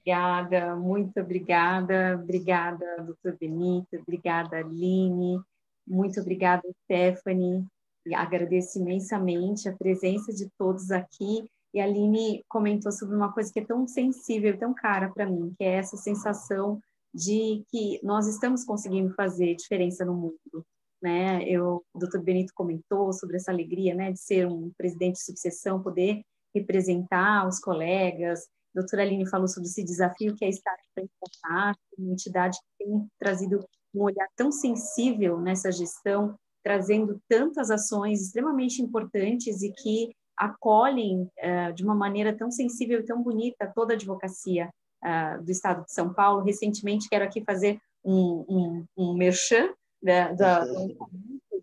Obrigada, muito obrigada. Obrigada, doutor Benito. Obrigada, Aline. Muito obrigada, Stephanie. E agradeço imensamente a presença de todos aqui. E a Aline comentou sobre uma coisa que é tão sensível, tão cara para mim, que é essa sensação de que nós estamos conseguindo fazer diferença no mundo né? Eu, o Dr. Benito comentou sobre essa alegria, né, de ser um presidente de sucessão, poder representar os colegas. A doutora Aline falou sobre esse desafio que é estar em contato, uma entidade que tem trazido um olhar tão sensível nessa gestão, trazendo tantas ações extremamente importantes e que acolhem uh, de uma maneira tão sensível e tão bonita toda a advocacia uh, do Estado de São Paulo. Recentemente, quero aqui fazer um, um, um merchan da, da,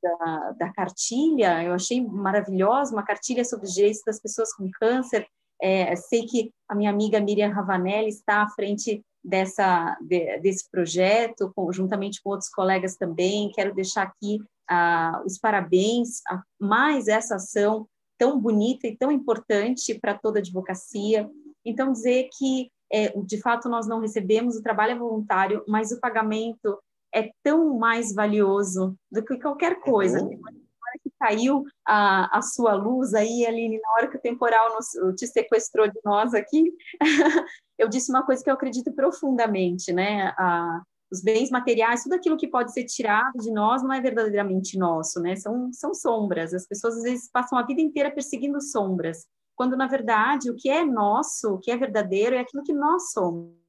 da, da, cartilha, eu achei maravilhosa, uma cartilha sobre os direitos das pessoas com câncer. É, sei que a minha amiga Miriam Ravanelli está à frente dessa, de, desse projeto, com, juntamente com outros colegas também. Quero deixar aqui ah, os parabéns a mais essa ação tão bonita e tão importante para toda a advocacia. Então, dizer que, é, de fato, nós não recebemos, o trabalho é voluntário, mas o pagamento é tão mais valioso do que qualquer coisa. Uhum. Na hora que caiu a, a sua luz aí, Aline, na hora que o temporal nos, te sequestrou de nós aqui, eu disse uma coisa que eu acredito profundamente, né? A, os bens materiais, tudo aquilo que pode ser tirado de nós não é verdadeiramente nosso, né? São, são sombras. As pessoas às vezes passam a vida inteira perseguindo sombras, quando na verdade o que é nosso, o que é verdadeiro é aquilo que nós somos.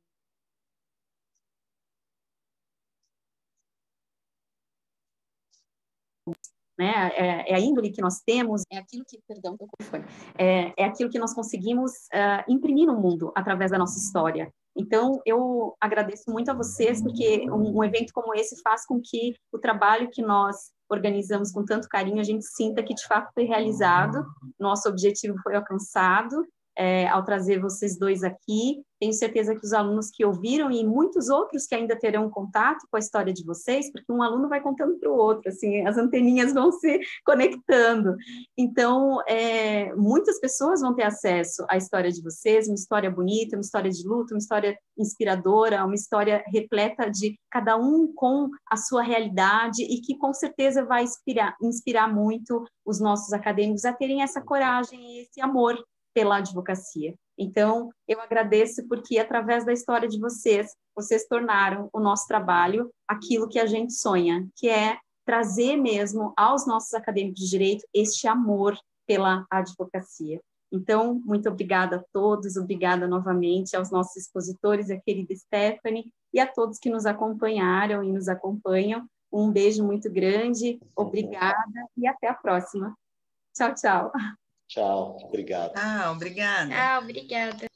né? É, é, a índole que nós temos, é aquilo que, perdão, é, é aquilo que nós conseguimos uh, imprimir no mundo através da nossa história. Então, eu agradeço muito a vocês, porque um, um, evento como esse faz com que o trabalho que nós organizamos com tanto carinho, a gente sinta que de fato foi realizado, nosso objetivo foi alcançado, é, ao trazer vocês dois aqui. Tenho certeza que os alunos que ouviram e muitos outros que ainda terão contato com a história de vocês, porque um aluno vai contando para o outro, assim, as anteninhas vão se conectando. Então, é, muitas pessoas vão ter acesso à história de vocês, uma história bonita, uma história de luta, uma história inspiradora, uma história repleta de cada um com a sua realidade e que com certeza vai inspirar, inspirar muito os nossos acadêmicos a terem essa coragem e esse amor pela advocacia. Então, eu agradeço porque, através da história de vocês, vocês tornaram o nosso trabalho aquilo que a gente sonha, que é trazer mesmo aos nossos acadêmicos de direito este amor pela advocacia. Então, muito obrigada a todos, obrigada novamente aos nossos expositores, a querida Stephanie, e a todos que nos acompanharam e nos acompanham. Um beijo muito grande, obrigada e até a próxima. Tchau, tchau. Tchau, obrigado. Ah, obrigada. Ah, obrigada.